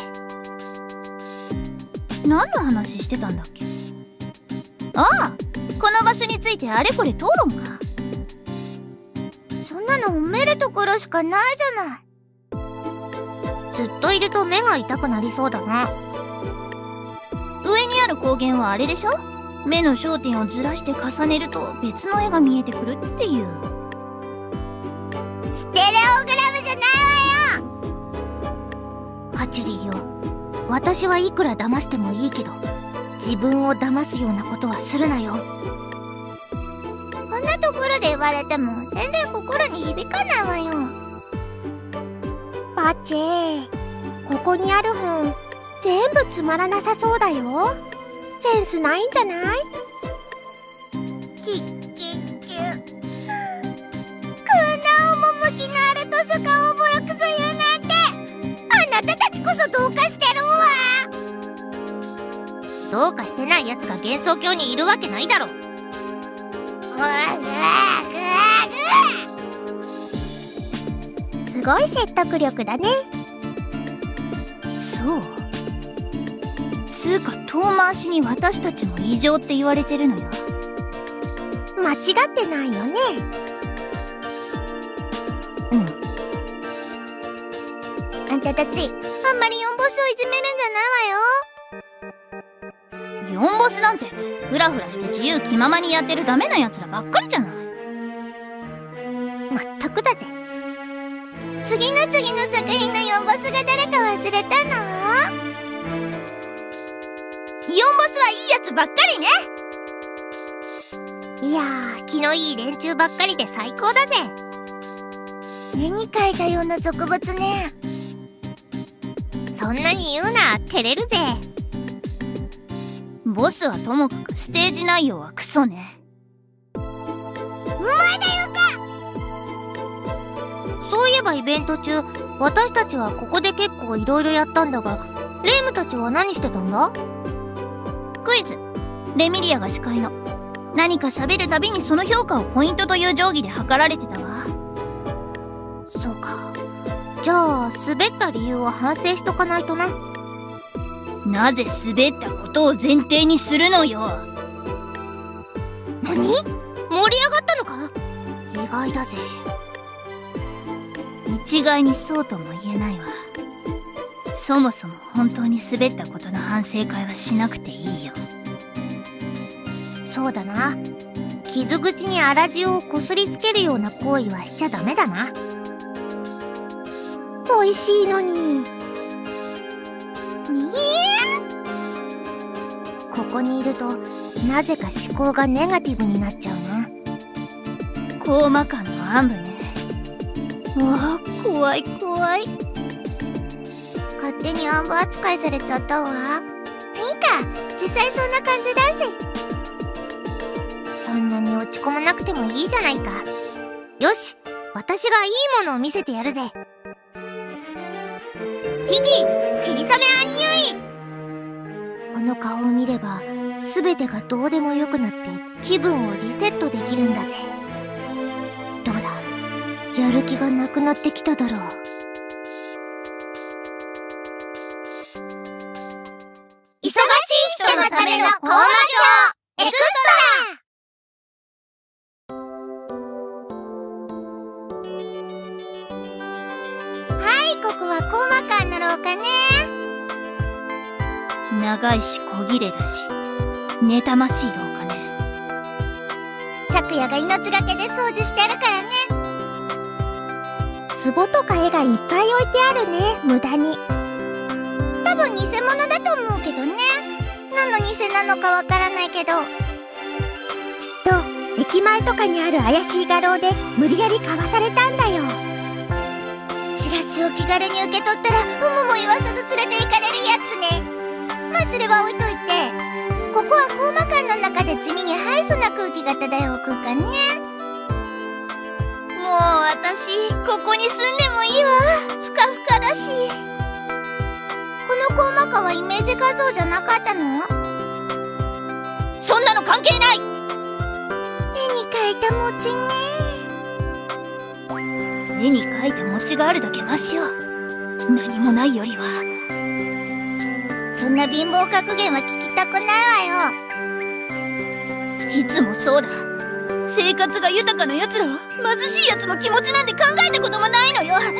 何の話してたんだっけ？ああこの場所についてあれこれ討論か。そんなの褒めるところしかないじゃない。ずっといると目が痛くなりそうだな。上にある光源はあれでしょ？目の焦点をずらして重ねると別の絵が見えてくるっていう。ステレオグラムじゃないわよ。パチュリーよ。私はいくら騙してもいいけど。自分を騙すようなことはするなよ。こんなところで言われても全然心に響かないわよ。パチェここにある本全部つまらなさそうだよ。センスないんじゃない？キッキッキュこんな趣のある図書館をボロクソ言うなんて。あなたたちこそどうかしてる。わどうかしてない奴が幻想郷にいるわけないだろ。ぐわぐわぐわすごい説得力だね。そう。つうか遠回しに私たちも異常って言われてるのよ。間違ってないよね。うん。あんたたちあんまり四ボスをいじめるんじゃないわよ4ボスなんてフラフラして自由気ままにやってるダメな奴らばっかりじゃない。まったくだぜ。次の次の作品の4ボスが誰か忘れたの？4ボスはいいやつばっかりね。いやー気のいい連中ばっかりで最高だぜ。絵に描いたような俗物ね。そんなに言うな照れるぜボスはともかくステージ内容はクソね。まだよか！そういえばイベント中私たちはここで結構いろいろやったんだがレイムたちは何してたんだ？クイズ。レミリアが司会の。何か喋るたびにその評価をポイントという定規で測られてたわ。そうか。じゃあ滑った理由は反省しとかないとねなぜ滑ったことを前提にするのよ。何？盛り上がったのか？意外だぜ。一概にそうとも言えないわ。そもそも本当に滑ったことの反省会はしなくていいよ。そうだな。傷口に粗塩をこすりつけるような行為はしちゃダメだな。美味しいのに。ここにいるとなぜか思考がネガティブになっちゃうな。コーマ感の暗部ね。わあ怖い怖い。勝手に暗部扱いされちゃったわ。いいか、実際そんな感じだし。そんなに落ち込まなくてもいいじゃないか。よし私がいいものを見せてやるぜ。ヒキ霧雨の顔を見れば全てがどうでもよくなって気分をリセットできるんだぜ。どうだ？やる気がなくなってきただろう。ためのコーナーエクストラ。はい、ここはコーマ館の廊下ね。長いし小切れだし妬ましい廊下ね昨夜が命がけで掃除してあるからね。壺とか絵がいっぱい置いてあるね無駄に多分偽物だと思うけどね。何の偽なのかわからないけど。と駅前とかにある怪しい画廊で無理やり買わされたんだよチラシを気軽に受け取ったら、有無も言わさず連れて行かれるやつね。まあ、それは置いといて、ここはコーマ館の中で地味にハイソな空気が漂う空間ね。もう私ここに住んでもいいわ。ふかふかだし。このコーマ館はイメージ画像じゃなかったの？そんなの関係ない。絵に描いた餅ね。絵に描いた餅があるだけマシよ。何もないよりは。そんな貧乏格言は聞きたくないわよ。いつもそうだ生活が豊かな奴らは貧しい奴の気持ちなんて考えたこともないのよなんなの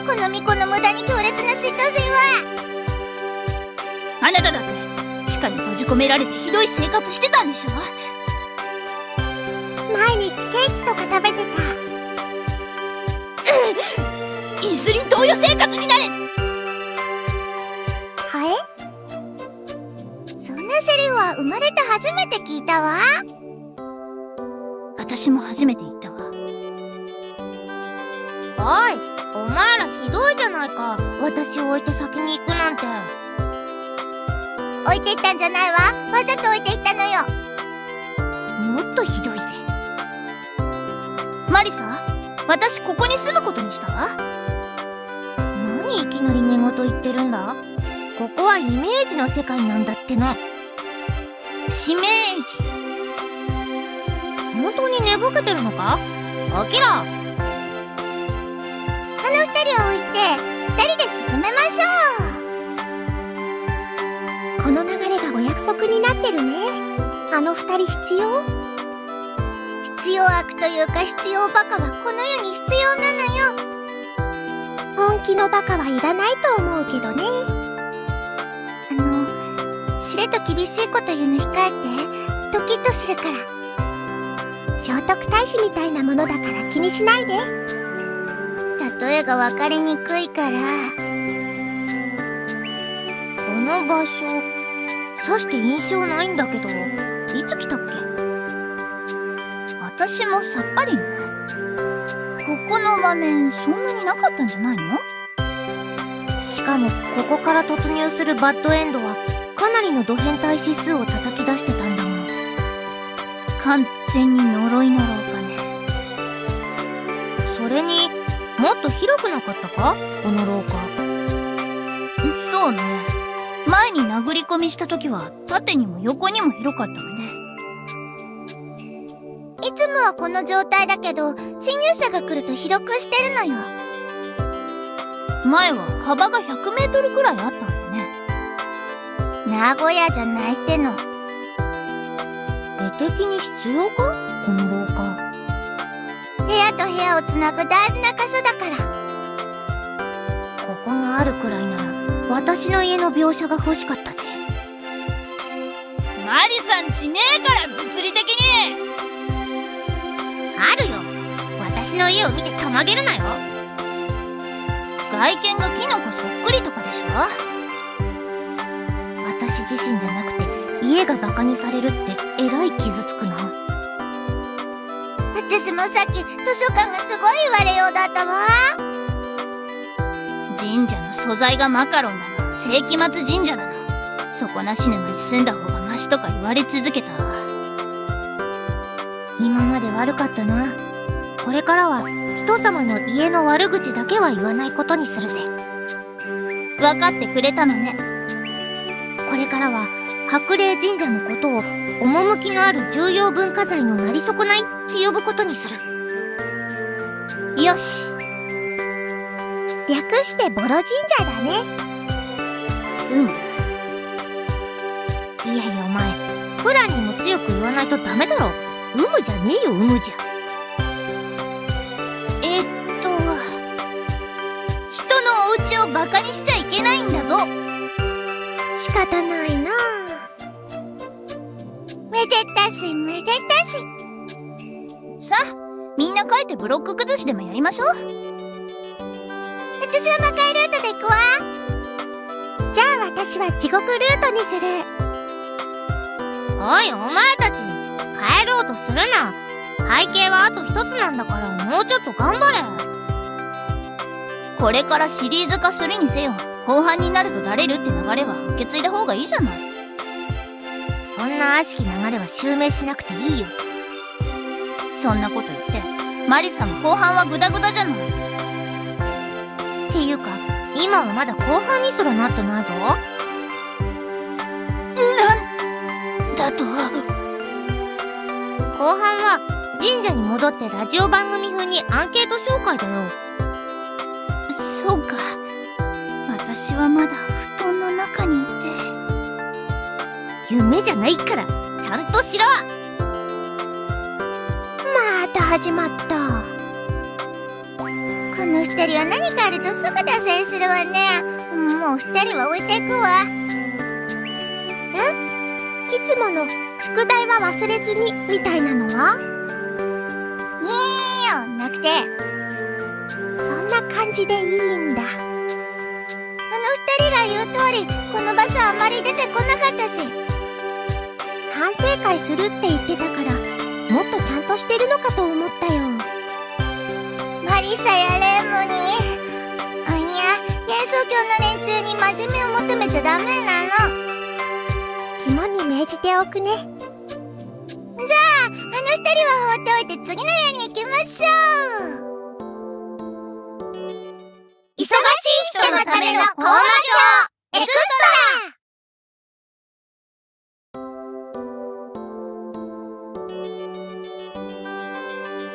よ。この巫女の無駄に強烈な嫉妬心は。あなただって地下に閉じ込められてひどい生活してたんでしょ？毎日ケーキとか食べてた。インスリン投与生活になれはえそんなセリフは生まれて初めて聞いたわ。私も初めて言ったわ。おいお前らひどいじゃないか。私を置いて先に行くなんて。置いていったんじゃないわ。わざと置いていったのよ。もっとひどいぜ。マリサ私ここに住むことにしたわ。何いきなり寝言言ってるんだ？ここはイメージの世界なんだっての。指名時本当に寝ぼけてるのか？起きろ。あの二人を置いて、二人で進めましょう。この流れがお約束になってるね。あの二人必要？必要悪というか必要バカはこの世に必要なのよ。本気のバカはいらないと思うけどね、しれと厳しいこと言うの控えて、ドキッとするから。聖徳太子みたいなものだから気にしないで例えが分かりにくいから。この場所さして印象ないんだけどいつ来たっけ？私もさっぱりねここの場面そんなになかったんじゃないの？しかもここから突入するバッドエンドはかなりのド変態指数を叩き出してたんだもん完全に呪いの廊下ね。れにもっと広くなかったか？この廊下そうね。前に殴り込みした時は縦にも横にも広かったわね。いつもはこの状態だけど侵入者が来ると広くしてるのよ。前は幅が100メートルくらいあった名古屋じゃないっての。絵的に必要か？この廊下。部屋と部屋をつなぐ大事な箇所だから。ここがあるくらいなら私の家の描写が欲しかったぜ。マリさんちねえから物理的に。あるよ。私の家を見てたまげるなよ。外見がキノコそっくりとかでしょ？私自身じゃなくて家がバカにされるってえらい傷つくな。私もさっき図書館がすごい言われようだったわ。神社の素材がマカロンだの世紀末神社だの底なし沼に住んだ方がマシとか言われ続けたわ。今まで悪かったな。これからは人様の家の悪口だけは言わないことにするぜ。分かってくれたのねこれからは白霊神社のことを趣のある重要文化財のなり損ないって呼ぶことにする。よし。略してボロ神社だね。うん。いやいやお前プランにも強く言わないとダメだろ。うむじゃねえようむじゃ。えっと人のお家をバカにしちゃいけないんだぞ。仕方ないな。めでたしめでたし。さあみんな帰ってブロック崩しでもやりましょう。私は魔界ルートで行くわ。じゃあ私は地獄ルートにする。おいお前たち帰ろうとするな。背景はあと一つなんだからもうちょっと頑張れこれからシリーズ化するにせよ後半になるとだれるって流れは受け継いだ方がいいじゃない。そんな悪しき流れは襲名しなくていいよ。そんなこと言ってマリさんも後半はグダグダじゃない。っていうか今はまだ後半にすらなってないぞ。だと後半は神社に戻ってラジオ番組風にアンケート紹介だよそうか。私はまだ布団の中にいて。夢じゃないから。ちゃんとしろ。また始まった。この二人は何かあるとすぐ脱線するわね。もう二人は置いていくわ。んいつもの宿題は忘れずにみたいなのは？感じでいいんだ。あの二人が言う通りこの場所あまり出てこなかったし。反省会するって言ってたからもっとちゃんとしてるのかと思ったよ。マリサやレモニーあいや幻想郷の連中に真面目を求めちゃダメなの。肝に銘じておくね。じゃああの二人は放っておいて次の部屋に行きましょう忙しい人のためのコーナー表エクストラ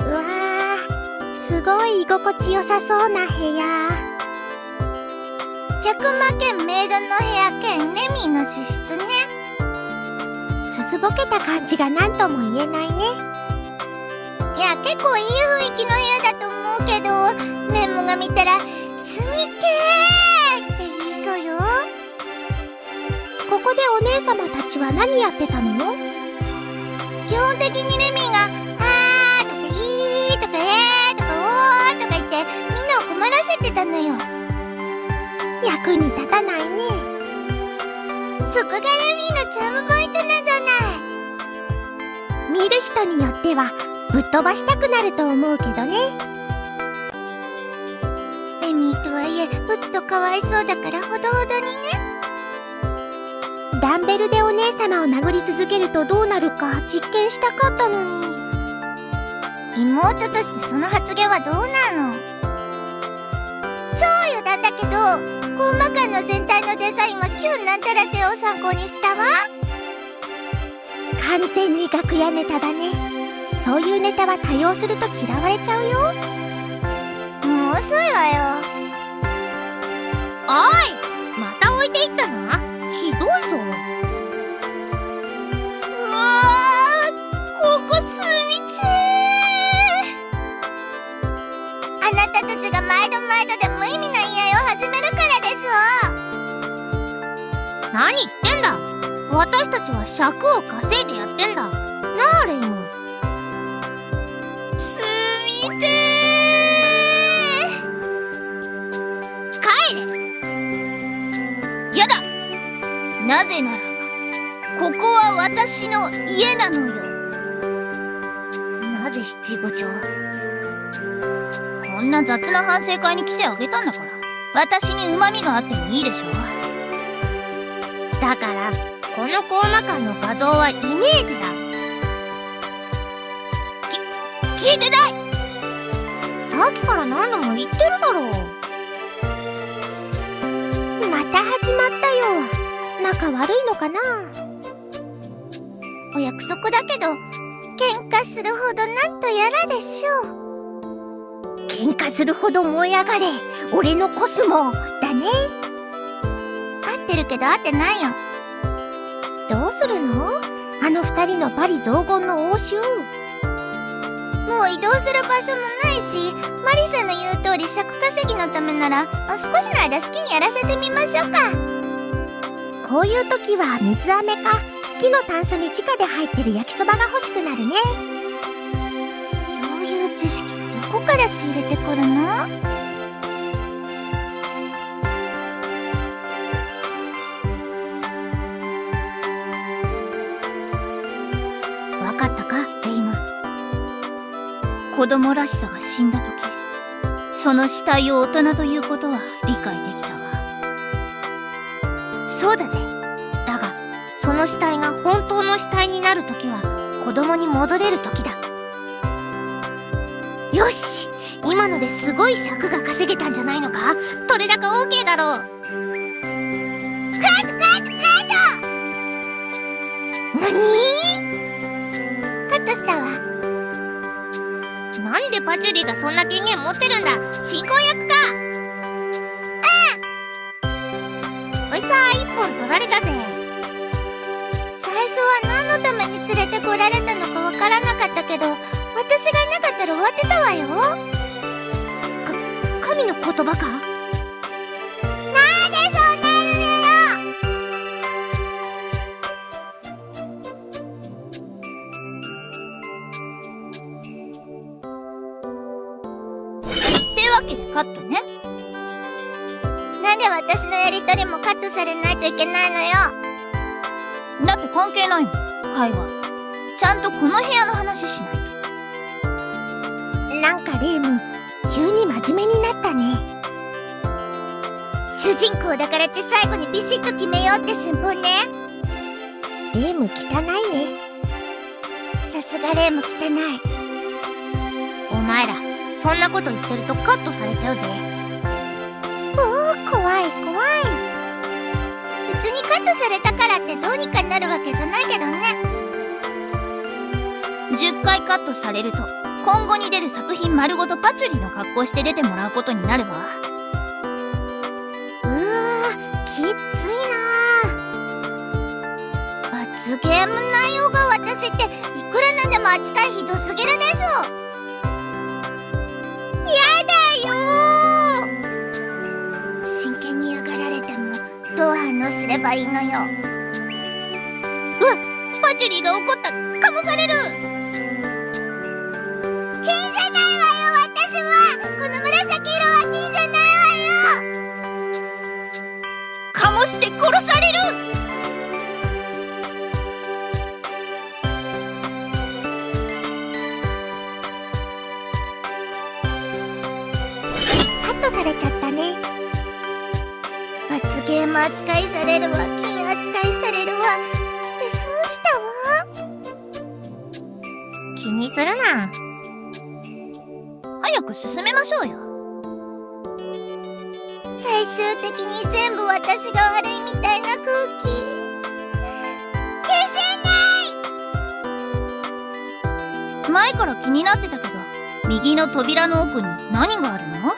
うわーすごい居心地よさそうな部屋。客間兼メイドの部屋兼レミーの自室ね。すすぼけた感じが何とも言えないね。いや結構いい雰囲気の部屋だと思うけどレモが見たら「住みてー!」って言いそうよ。ここでお姉様たちは何やってたの？基本的にレミーが「あー」とか「いー」とか「えー」とか「おー」とか言ってみんなを困らせてたのよ。役に立たないね。そこがレミーのチャームポイントなんじゃない。見る人によってはぶっ飛ばしたくなると思うけどね。レミーとはいえブツとかわいそうだからほどほどにねダンベルでお姉様を殴り続けるとどうなるか実験したかったのに。妹としてその発言はどうなの？超余談だけどコーマ館の全体のデザインは旧なんたら手を参考にしたわ。完全に楽屋ネタだね。そういうネタは多用すると嫌われちゃうよもう遅いわよ。おいまた置いていったなひどいぞ。うわーここ住みてあなたたちが毎度毎度で無意味な言い合いを始めるからです何言ってんだ。私たちは尺を稼いでなぜならばここは私の家なのよ。なぜ七五調？こんな雑な反省会に来てあげたんだから。私に旨味があってもいいでしょだからこのコーマ館の画像はイメージだ。き聞いてない！さっきから何度も言ってるだろう。また始まったよ。仲悪いのかな？お約束だけど喧嘩するほどなんとやらでしょう。喧嘩するほど燃え上がれ。俺のコスモだね。合ってるけど合ってないよ。どうするの？あの二人のパリ雑言の応酬。もう移動する場所もないしマリさんの言う通り尺稼ぎのためならあ少しの間好きにやらせてみましょうかこういう時は水飴か。木のタンスに直で入ってる焼きそばが欲しくなるね。そういう知識どこから仕入れてくるの？わかったか？レイム子供らしさが死んだ時その死体を大人ということは理解そうだぜ。だがその死体が本当の死体になる時は子供に戻れる時だ。よし！今のですごい尺が稼げたんじゃないのか？取れ高 OK だろう。何？カットしたわ。なんでパチュリーがそんな権限持ってるんだ？進行役か？られたぜ。最初は何のために連れてこられたのかわからなかったけど私がいなかったら終わってたわよ。神の言葉か？私のやりとりもカットされないといけないのよ。だって関係ないもん会話。ちゃんとこの部屋の話しない。となんかレイム急に真面目になったね。主人公だからって最後にビシッと決めようって寸法ね。レイム汚いね。さすがレイム汚い。お前らそんなこと言ってるとカットされちゃうぜ。おー怖い怖い別にカットされたからってどうにかなるわけじゃないけどね。10回カットされると今後に出る作品丸ごとパチュリの格好して出てもらうことになるわ。うわきついな。罰ゲーム内容が私っていくらなんでも扱いひどすぎるです。やだよどう反応すればいいのよ。パチュリーが怒った。かもされる。金じゃないわよ私は。この紫色は金じゃないわよ。かもして殺されるゲーム扱いされるわ。金扱いされるわ。して損したわ。気にするな。早く進めましょうよ。最終的に全部私が悪いみたいな空気。消せない。前から気になってたけど右の扉の奥に何があるの？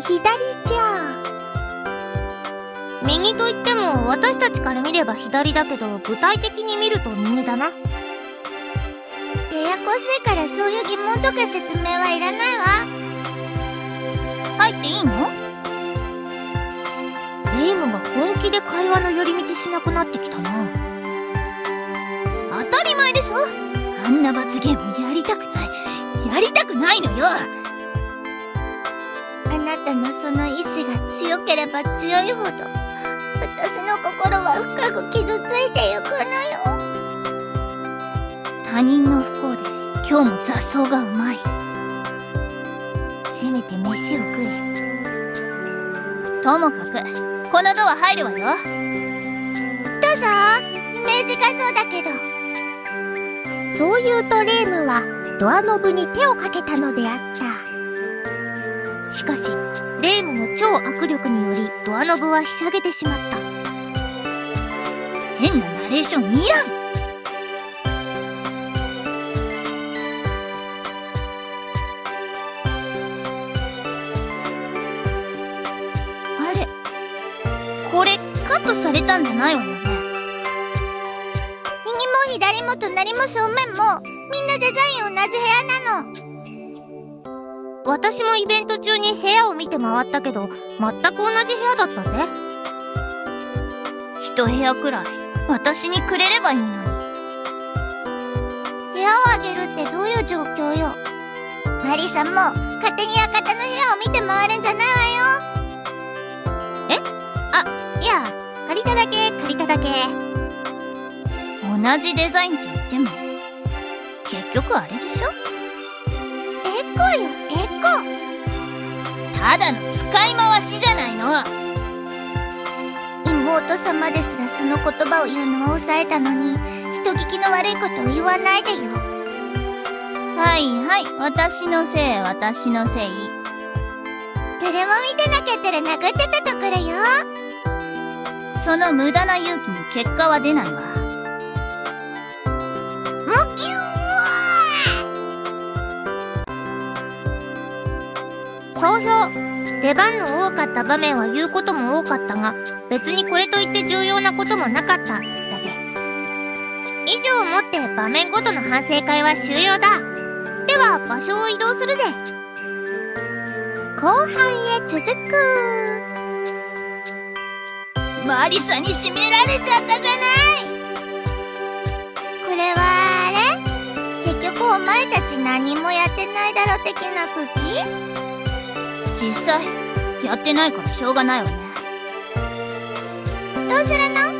左右と言っても私たちから見れば左だけど具体的に見ると右だな。ややこしいからそういう疑問とか説明はいらないわ。入っていいの？レイムが本気で会話の寄り道しなくなってきたな。当たり前でしょ。あんな罰ゲームやりたくない。やりたくないのよ。あなたのその意志が強ければ強いほど心は深く傷ついてゆくのよ。他人の不幸で今日も雑草がうまい。せめて飯を食え。ともかくこのドア入るわよ。どうぞ。短そうだけど。そう言うとレイムはドアノブに手をかけたのであった。しかしレイムの超握力によりドアノブはひしゃげてしまった変なナレーションいらん。あれこれカットされたんじゃないわよね。右も左も隣も正面もみんなデザイン同じ部屋なの。私もイベント中に部屋を見て回ったけど全く同じ部屋だったぜ。一部屋くらい私にくれればいいのに。部屋をあげるってどういう状況よ。マリさんも勝手に館の部屋を見て回るんじゃないわよ。いや借りただけ借りただけ。同じデザインと言っても結局あれでしょ？エコよエコ。ただの使い回しじゃないの妹様ですらその言葉を言うのは抑えたのに人聞きの悪いことを言わないでよ。はいはい私のせい私のせい。誰も見てなかったら殴ってたところよ。その無駄な勇気に結果は出ないわ。ムキュー。総評出番の多かった場面は言うことも多かったが別にこれといって重要なこともなかった。だぜ。以上をもって場面ごとの反省会は終了だ。では場所を移動するぜ。後半へ続く。マリサに締められちゃったじゃない。これはあれ？結局お前たち何もやってないだろ的な空気？実際やってないからしょうがないわねどうするの？ム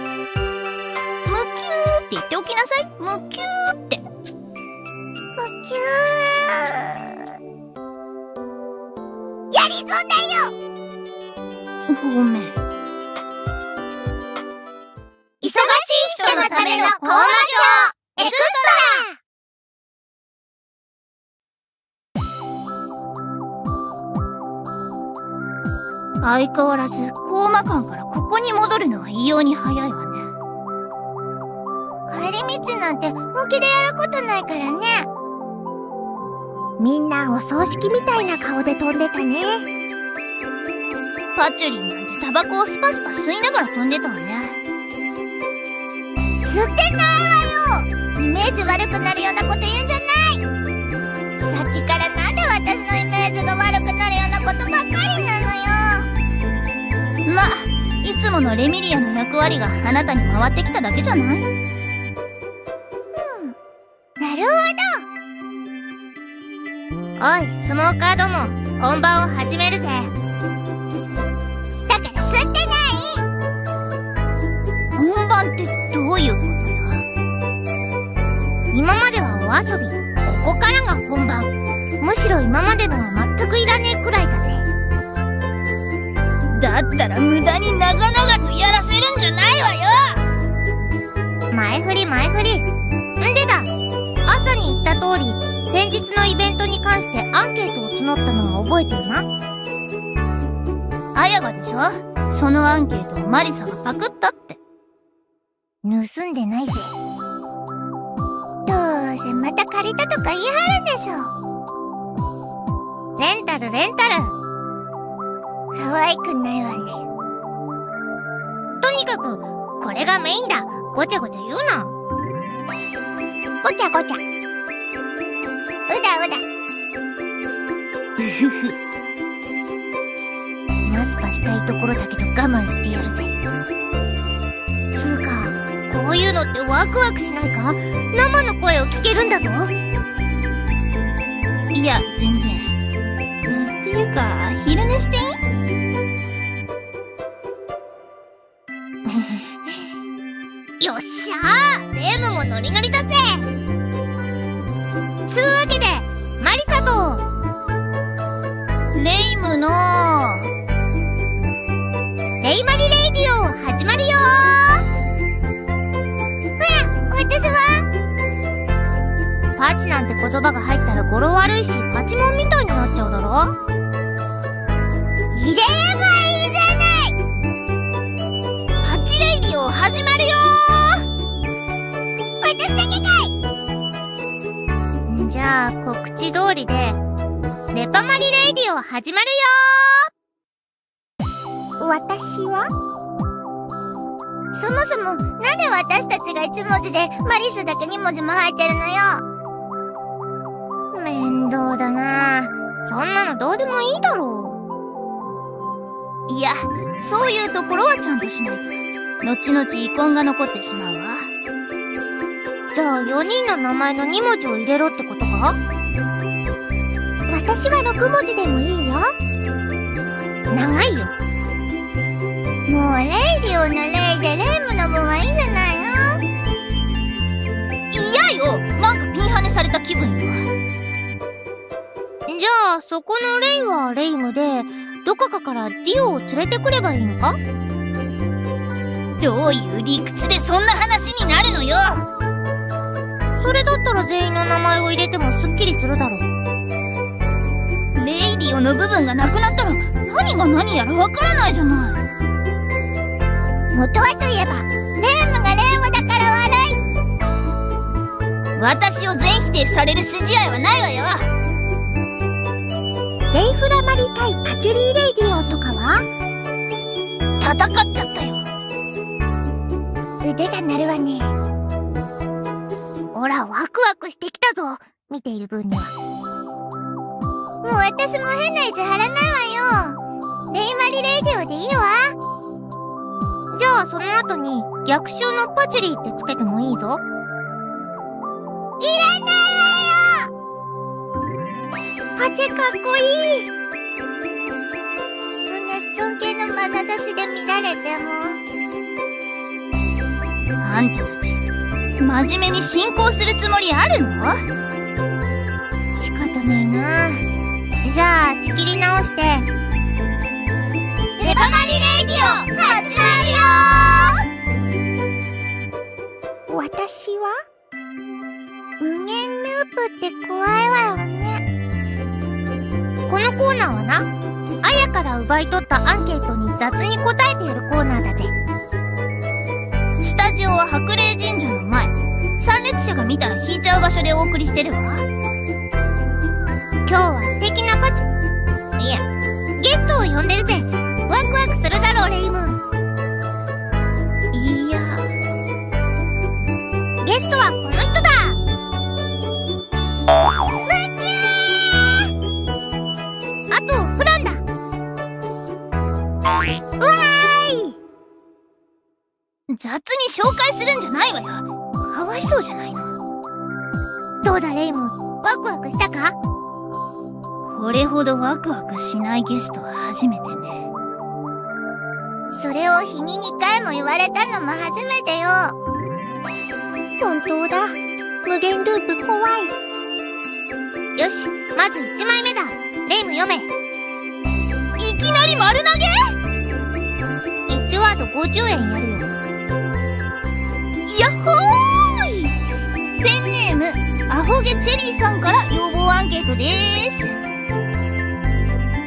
キューって言っておきなさい。ムキューって。ムキュー。やりだよ。ごめん。忙しい人のためのコーナー。表エクス相変わらずコーマ館からここに戻るのは異様に早いわね。帰り道なんて本気でやることないからね。みんなお葬式みたいな顔で飛んでたね。パチュリンなんてタバコをスパスパ吸いながら飛んでたわね。吸ってないわよ。イメージ悪くなるようなこと言うんじゃないいつものレミリアの役割があなたに回ってきただけじゃない？なるほおいスモーカーども本番を始めるぜ。どだから吸ってない。本番ってどういうことや？今まではお遊び。ここからが本番。むしろ今までのは全くいらねえくらいだぜだったら無駄に長々とやらせるんじゃないわよ。前振り前振り。んでだ。朝に言った通り先日のイベントに関してアンケートを募ったのは覚えてるな。あやがでしょ。そのアンケートをマリサがパクったって。盗んでないぜ。どうせまた借りたとか言い張るんでしょ。レンタルレンタル可愛くないわね。とにかくこれがメインだ。ごちゃごちゃ言うな。ごちゃごちゃ。うだうだ。[LAUGHS] マスパしたいところだけど我慢してやるぜ。つうかこういうのってワクワクしないか？生の声を聞けるんだぞ。いや、全然。っていうか、昼寝していい？始まる私は？そもそもなんで私たちが1文字でマリスだけ2文字も入ってるのよ？よ面倒だなそんなのどうでもいいだろいや、そういうところはちゃんとしないと。後々遺恨が残ってしまうわ。うじゃあ4人の名前の2文字を入れろってことか私は6文字でもいいよ。長いよ。もうレイディオのレイでレイムの分はいいんじゃないの？嫌よ。なんかピンハネされた気分よ。じゃあそこのレイはレイムでどこかからディオを連れてくればいいのか？どういう理屈でそんな話になるのよ。それだったら全員の名前を入れてもすっきりするだろレイディオの部分がなくなったら何が何やらわからないじゃない。元はといえばレイムがレイムだから悪い。私を全否定される筋合いはないわよ。レイフラマリ対パチュリーレイディオとかは？戦っちゃったよ。腕が鳴るわね。ほらワクワクしてきたぞ。見ている分にはもう私も変な意地張らないわよ。レイマリレイディオでいいわ。じゃあその後に逆襲のパチュリーってつけてもいいぞ。いらないわよ。パチェかっこいい。そんな尊敬の眼差しで見られても。あんたたち真面目に進行するつもりあるの？じゃあ仕切り直して。レパマリレイディオ始まるよ私は？無限ループって怖いわよね。このコーナーはなあやから奪い取ったアンケートに雑に答えているコーナーだぜ。スタジオは白霊神社の前。参列者が見たら引いちゃう場所でお送りしてるわ今日は素敵なパチ。いやゲストを呼んでるぜ。ワクワクするだろうレイム。いや。ゲストはこの人だ。あとフランだ。うわーい。雑に紹介するんじゃないわよ。かわいそうじゃないの。どうだレイム。ワクワクしたか？これほどワクワクしないゲストは初めてね。それを日に2回も言われたのも初めてよ。本当だ。無限ループ怖い。よしまず1枚目だ。レイム読め。いきなり丸投げ？1ワード50円やるよ。やっほーい！ペンネームアアホゲチェリーさんから要望アンケートです。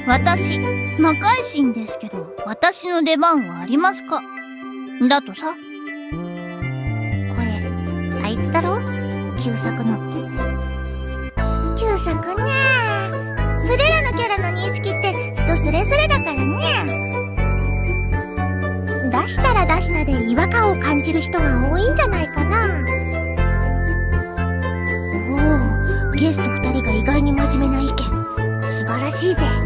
私、魔界神ですけど、私の出番はありますか？だとさ。これ、あいつだろ？旧作の。旧作ねそれらのキャラの認識って人それぞれだからね出したら出したで違和感を感じる人が多いんじゃないかなおお、ゲスト二人が意外に真面目な意見。素晴らしいぜ。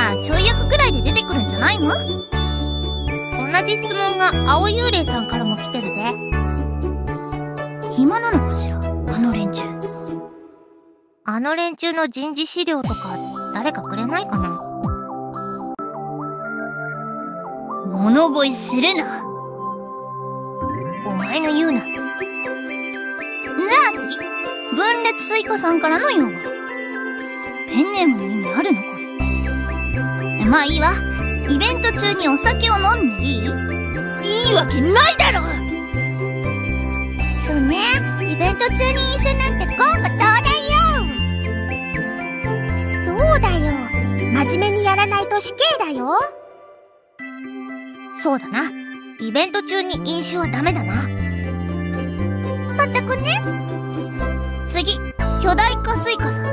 まあ、ちょい役くらいで出てくるんじゃないの同じ質問が青幽霊さんからも来てるぜ。暇なのかしら？あの連中。あの連中の人事資料とか誰かくれないかな？物乞いするな。お前が言うな。じゃあ次。分裂スイカさんからの要望。ペンネームの意味あるのこれ。まあいいわ。イベント中にお酒を飲んでいい？いいわけないだろそうねイベント中に飲酒なんて言語道断よそうだよ真面目にやらないと死刑だよそうだな。イベント中に飲酒はダメだな。まったくね次。巨大化スイカさん。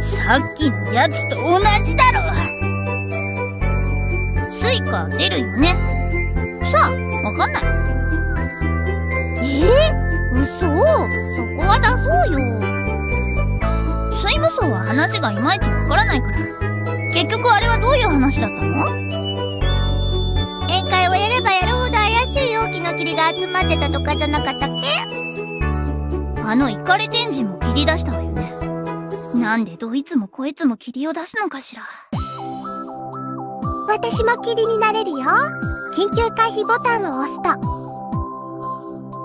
さっきのやつと同じだろスイカ出るよねさあ、わかんない。えー、嘘そこは出そうよ。萃夢想は話がいまいちわからないから。結局あれはどういう話だったの？宴会をやればやるほど怪しい容器の霧が集まってたとかじゃなかったっけ？あのイカレ天神も切り出したわよね。なんでどいつもこいつも霧を出すのかしら。私も霧になれるよ緊急回避ボタンを押すと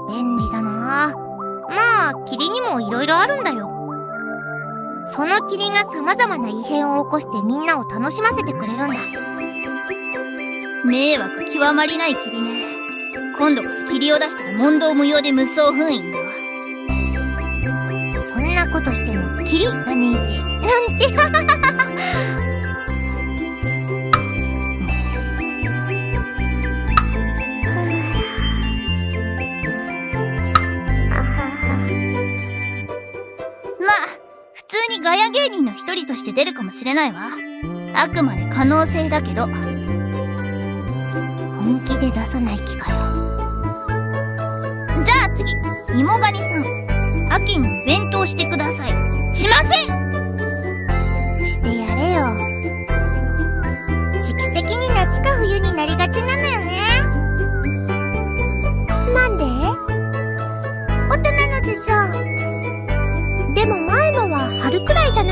便利だなまあ、霧にも色々あるんだよ。その霧が様々な異変を起こしてみんなを楽しませてくれるんだ。迷惑極まりない霧ね。今度から霧を出したら問答無用で無双封印だわ。そんなことしても霧がねえぜ。なんて。ガヤ芸人の一人として出るかもしれないわ。あくまで可能性だけど。本気で出さない気かよ。じゃあ次、芋ガニさん。秋にイベントをしてください。しませんしてやれよ。時期的に夏か冬になりがちなのよね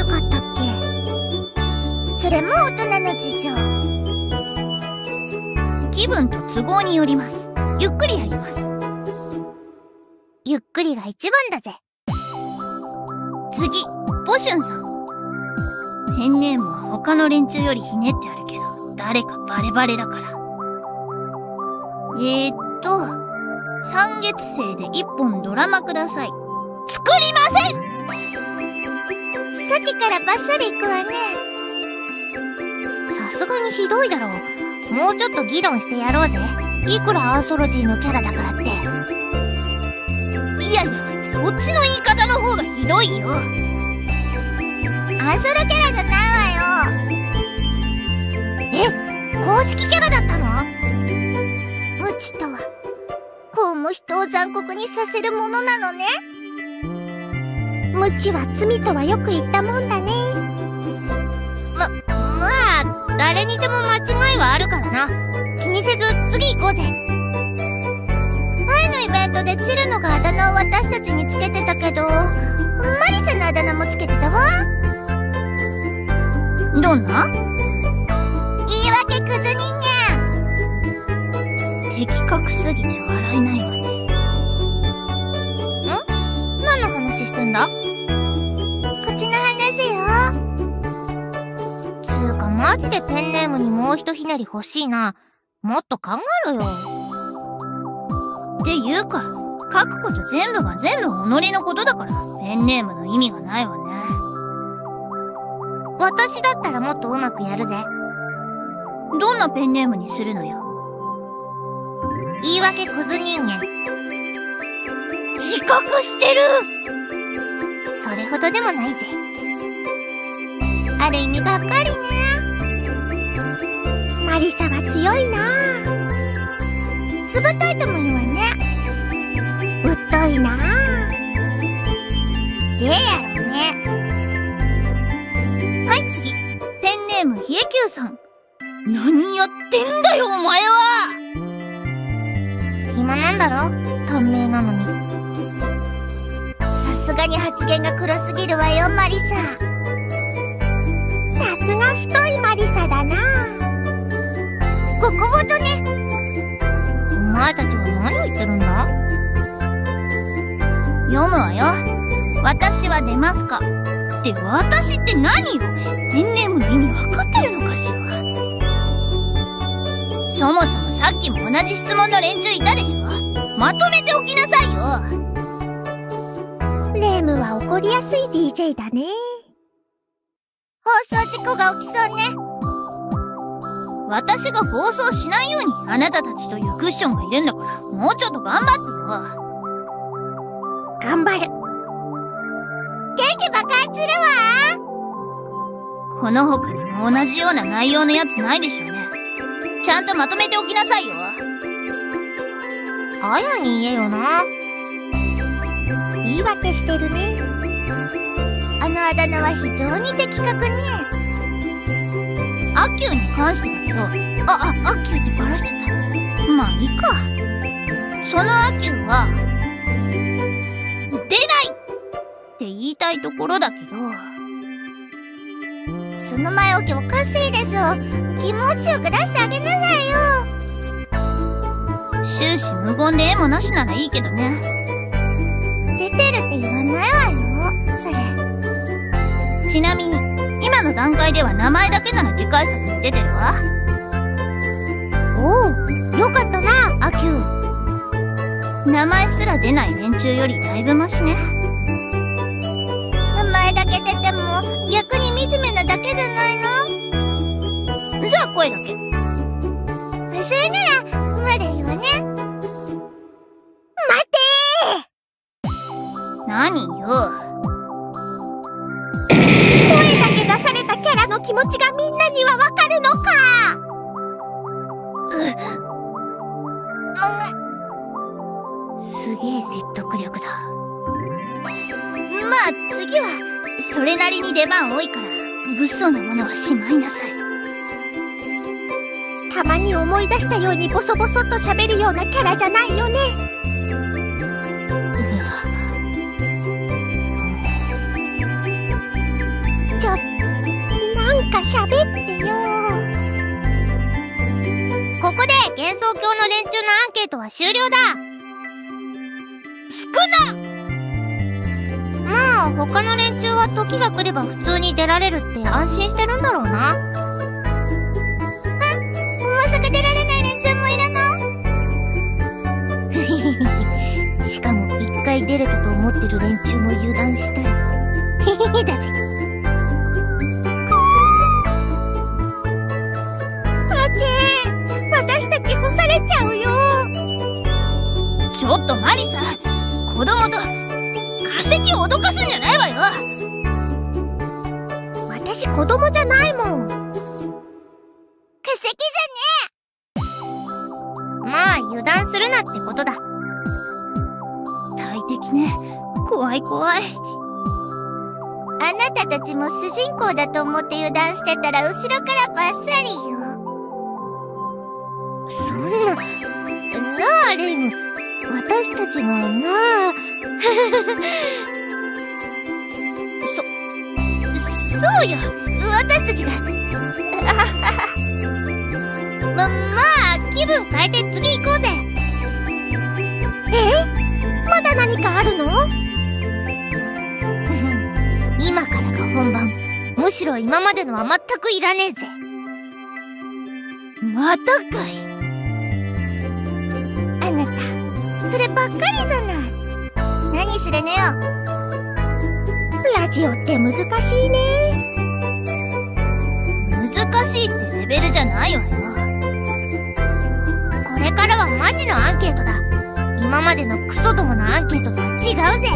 なかったっけ？それも大人の事情気分と都合によります。ゆっくりやります。ゆっくりが一番だぜ。次、ポシュンさん。ペンネームは他の連中よりひねってあるけど、誰かバレバレだから。えー、っと、三月生で一本ドラマください。作りませんさっきからバッサリ行くわねさすがにひどいだろう。もうちょっと議論してやろうぜ。いくらアンソロジーのキャラだからって。いやいや、そっちの言い方の方がひどいよ。アンソロキャラじゃないわよ公式キャラだったの？無知とはこうも人を残酷にさせるものなのね無知は罪とはよく言ったもんだねまあ、誰にでも間違いはあるからな。気にせず次行こうぜ。前のイベントでチルノがあだ名を私たちにつけてたけどマリサのあだ名もつけてたわどんな？言い訳クズ人的確すぎて笑えないわね。話してんだ間こっちの話よつうかマジでペンネームにもうひとひねり欲しいな。もっと考えろよ。っていうか、書くこと全部が全部己のことだから、ペンネームの意味がないわね。私だったらもっとうまくやるぜ。どんなペンネームにするのよ？言い訳クズ人間。自覚してるそれほどでもないぜ。ある意味がっかりねマリサは強いなずぶといとも言うわねうっといなゲーやろね。はい、次。ペンネーム、ひえきゅうさん。何やってんだよ、お前は暇なんだろ？短命なのに。すが黒すぎるわよマリサ。さすが太いマリサだな。極太ね。お前たちは何を言ってるんだ？読むわよ。私は出ますか？って、私って何よ？ペンネームの意味わかってるのかしら？そもそもさっきも同じ質問の連中いたでしょ？まとめておきなさいよ。レムは怒りやすい DJ だね放送事故が起きそうね私が暴走しないようにあなたたちというクッションがいるんだから、もうちょっと頑張ってよ。頑張る元気爆発するわこの他にも同じような内容のやつないでしょうね。ちゃんとまとめておきなさいよ。あやに言えよな。言い訳してるね。あのあだ名は非常に的確ね。アキューに関してだけど、あ、あ、アキューってバラしちゃった。まあいいか。そのアキューは、出ない。って言いたいところだけど、その前置きおかしいでしょ。気持ちよく出してあげなさいよ。終始無言で絵もなしならいいけどね。出てるって言わないわよそれちなみに、今の段階では名前だけなら次回作に出てるわ。おお、よかったな、アキュー。名前すら出ない連中よりだいぶマシね。名前だけ出ても逆に惨めなだけじゃないの？じゃあ声だけ。それなら何よ？声だけ出されたキャラの気持ちがみんなにはわかるのか？すげえ説得力だ。まあ次は、それなりに出番多いから、物騒なものはしまいなさい。たまに思い出したようにボソボソっと喋るようなキャラじゃないよねで幻想郷の連中のアンケートは終了だ少なまあ、他の連中は時が来れば普通に出られるって安心してるんだろうな。もうすぐ出られない連中もいるの？[LAUGHS] しかも一回出れたと思ってる連中も油断したら。っとマリサ子供と化石を脅かすんじゃないわよ。私子供じゃないもん。化石じまあ、油断するなってことだ。大敵ね。怖い怖い。ゃねあなたたちも主人公だと思って油断してたら後ろからバッサリよ私たちもなあ。[LAUGHS] そうよ私たちが [LAUGHS] ま、まあ、気分変えて次行こうぜ。え？まだ何かあるの？[LAUGHS] 今からが本番。むしろ今までのは全くいらねえぜ。またかいそればっかりじゃない。しれねえよ。ラジオって難しいね。難しいってレベルじゃないわよ。これからはマジのアンケートだ。今までのクソどものアンケートとは違うぜ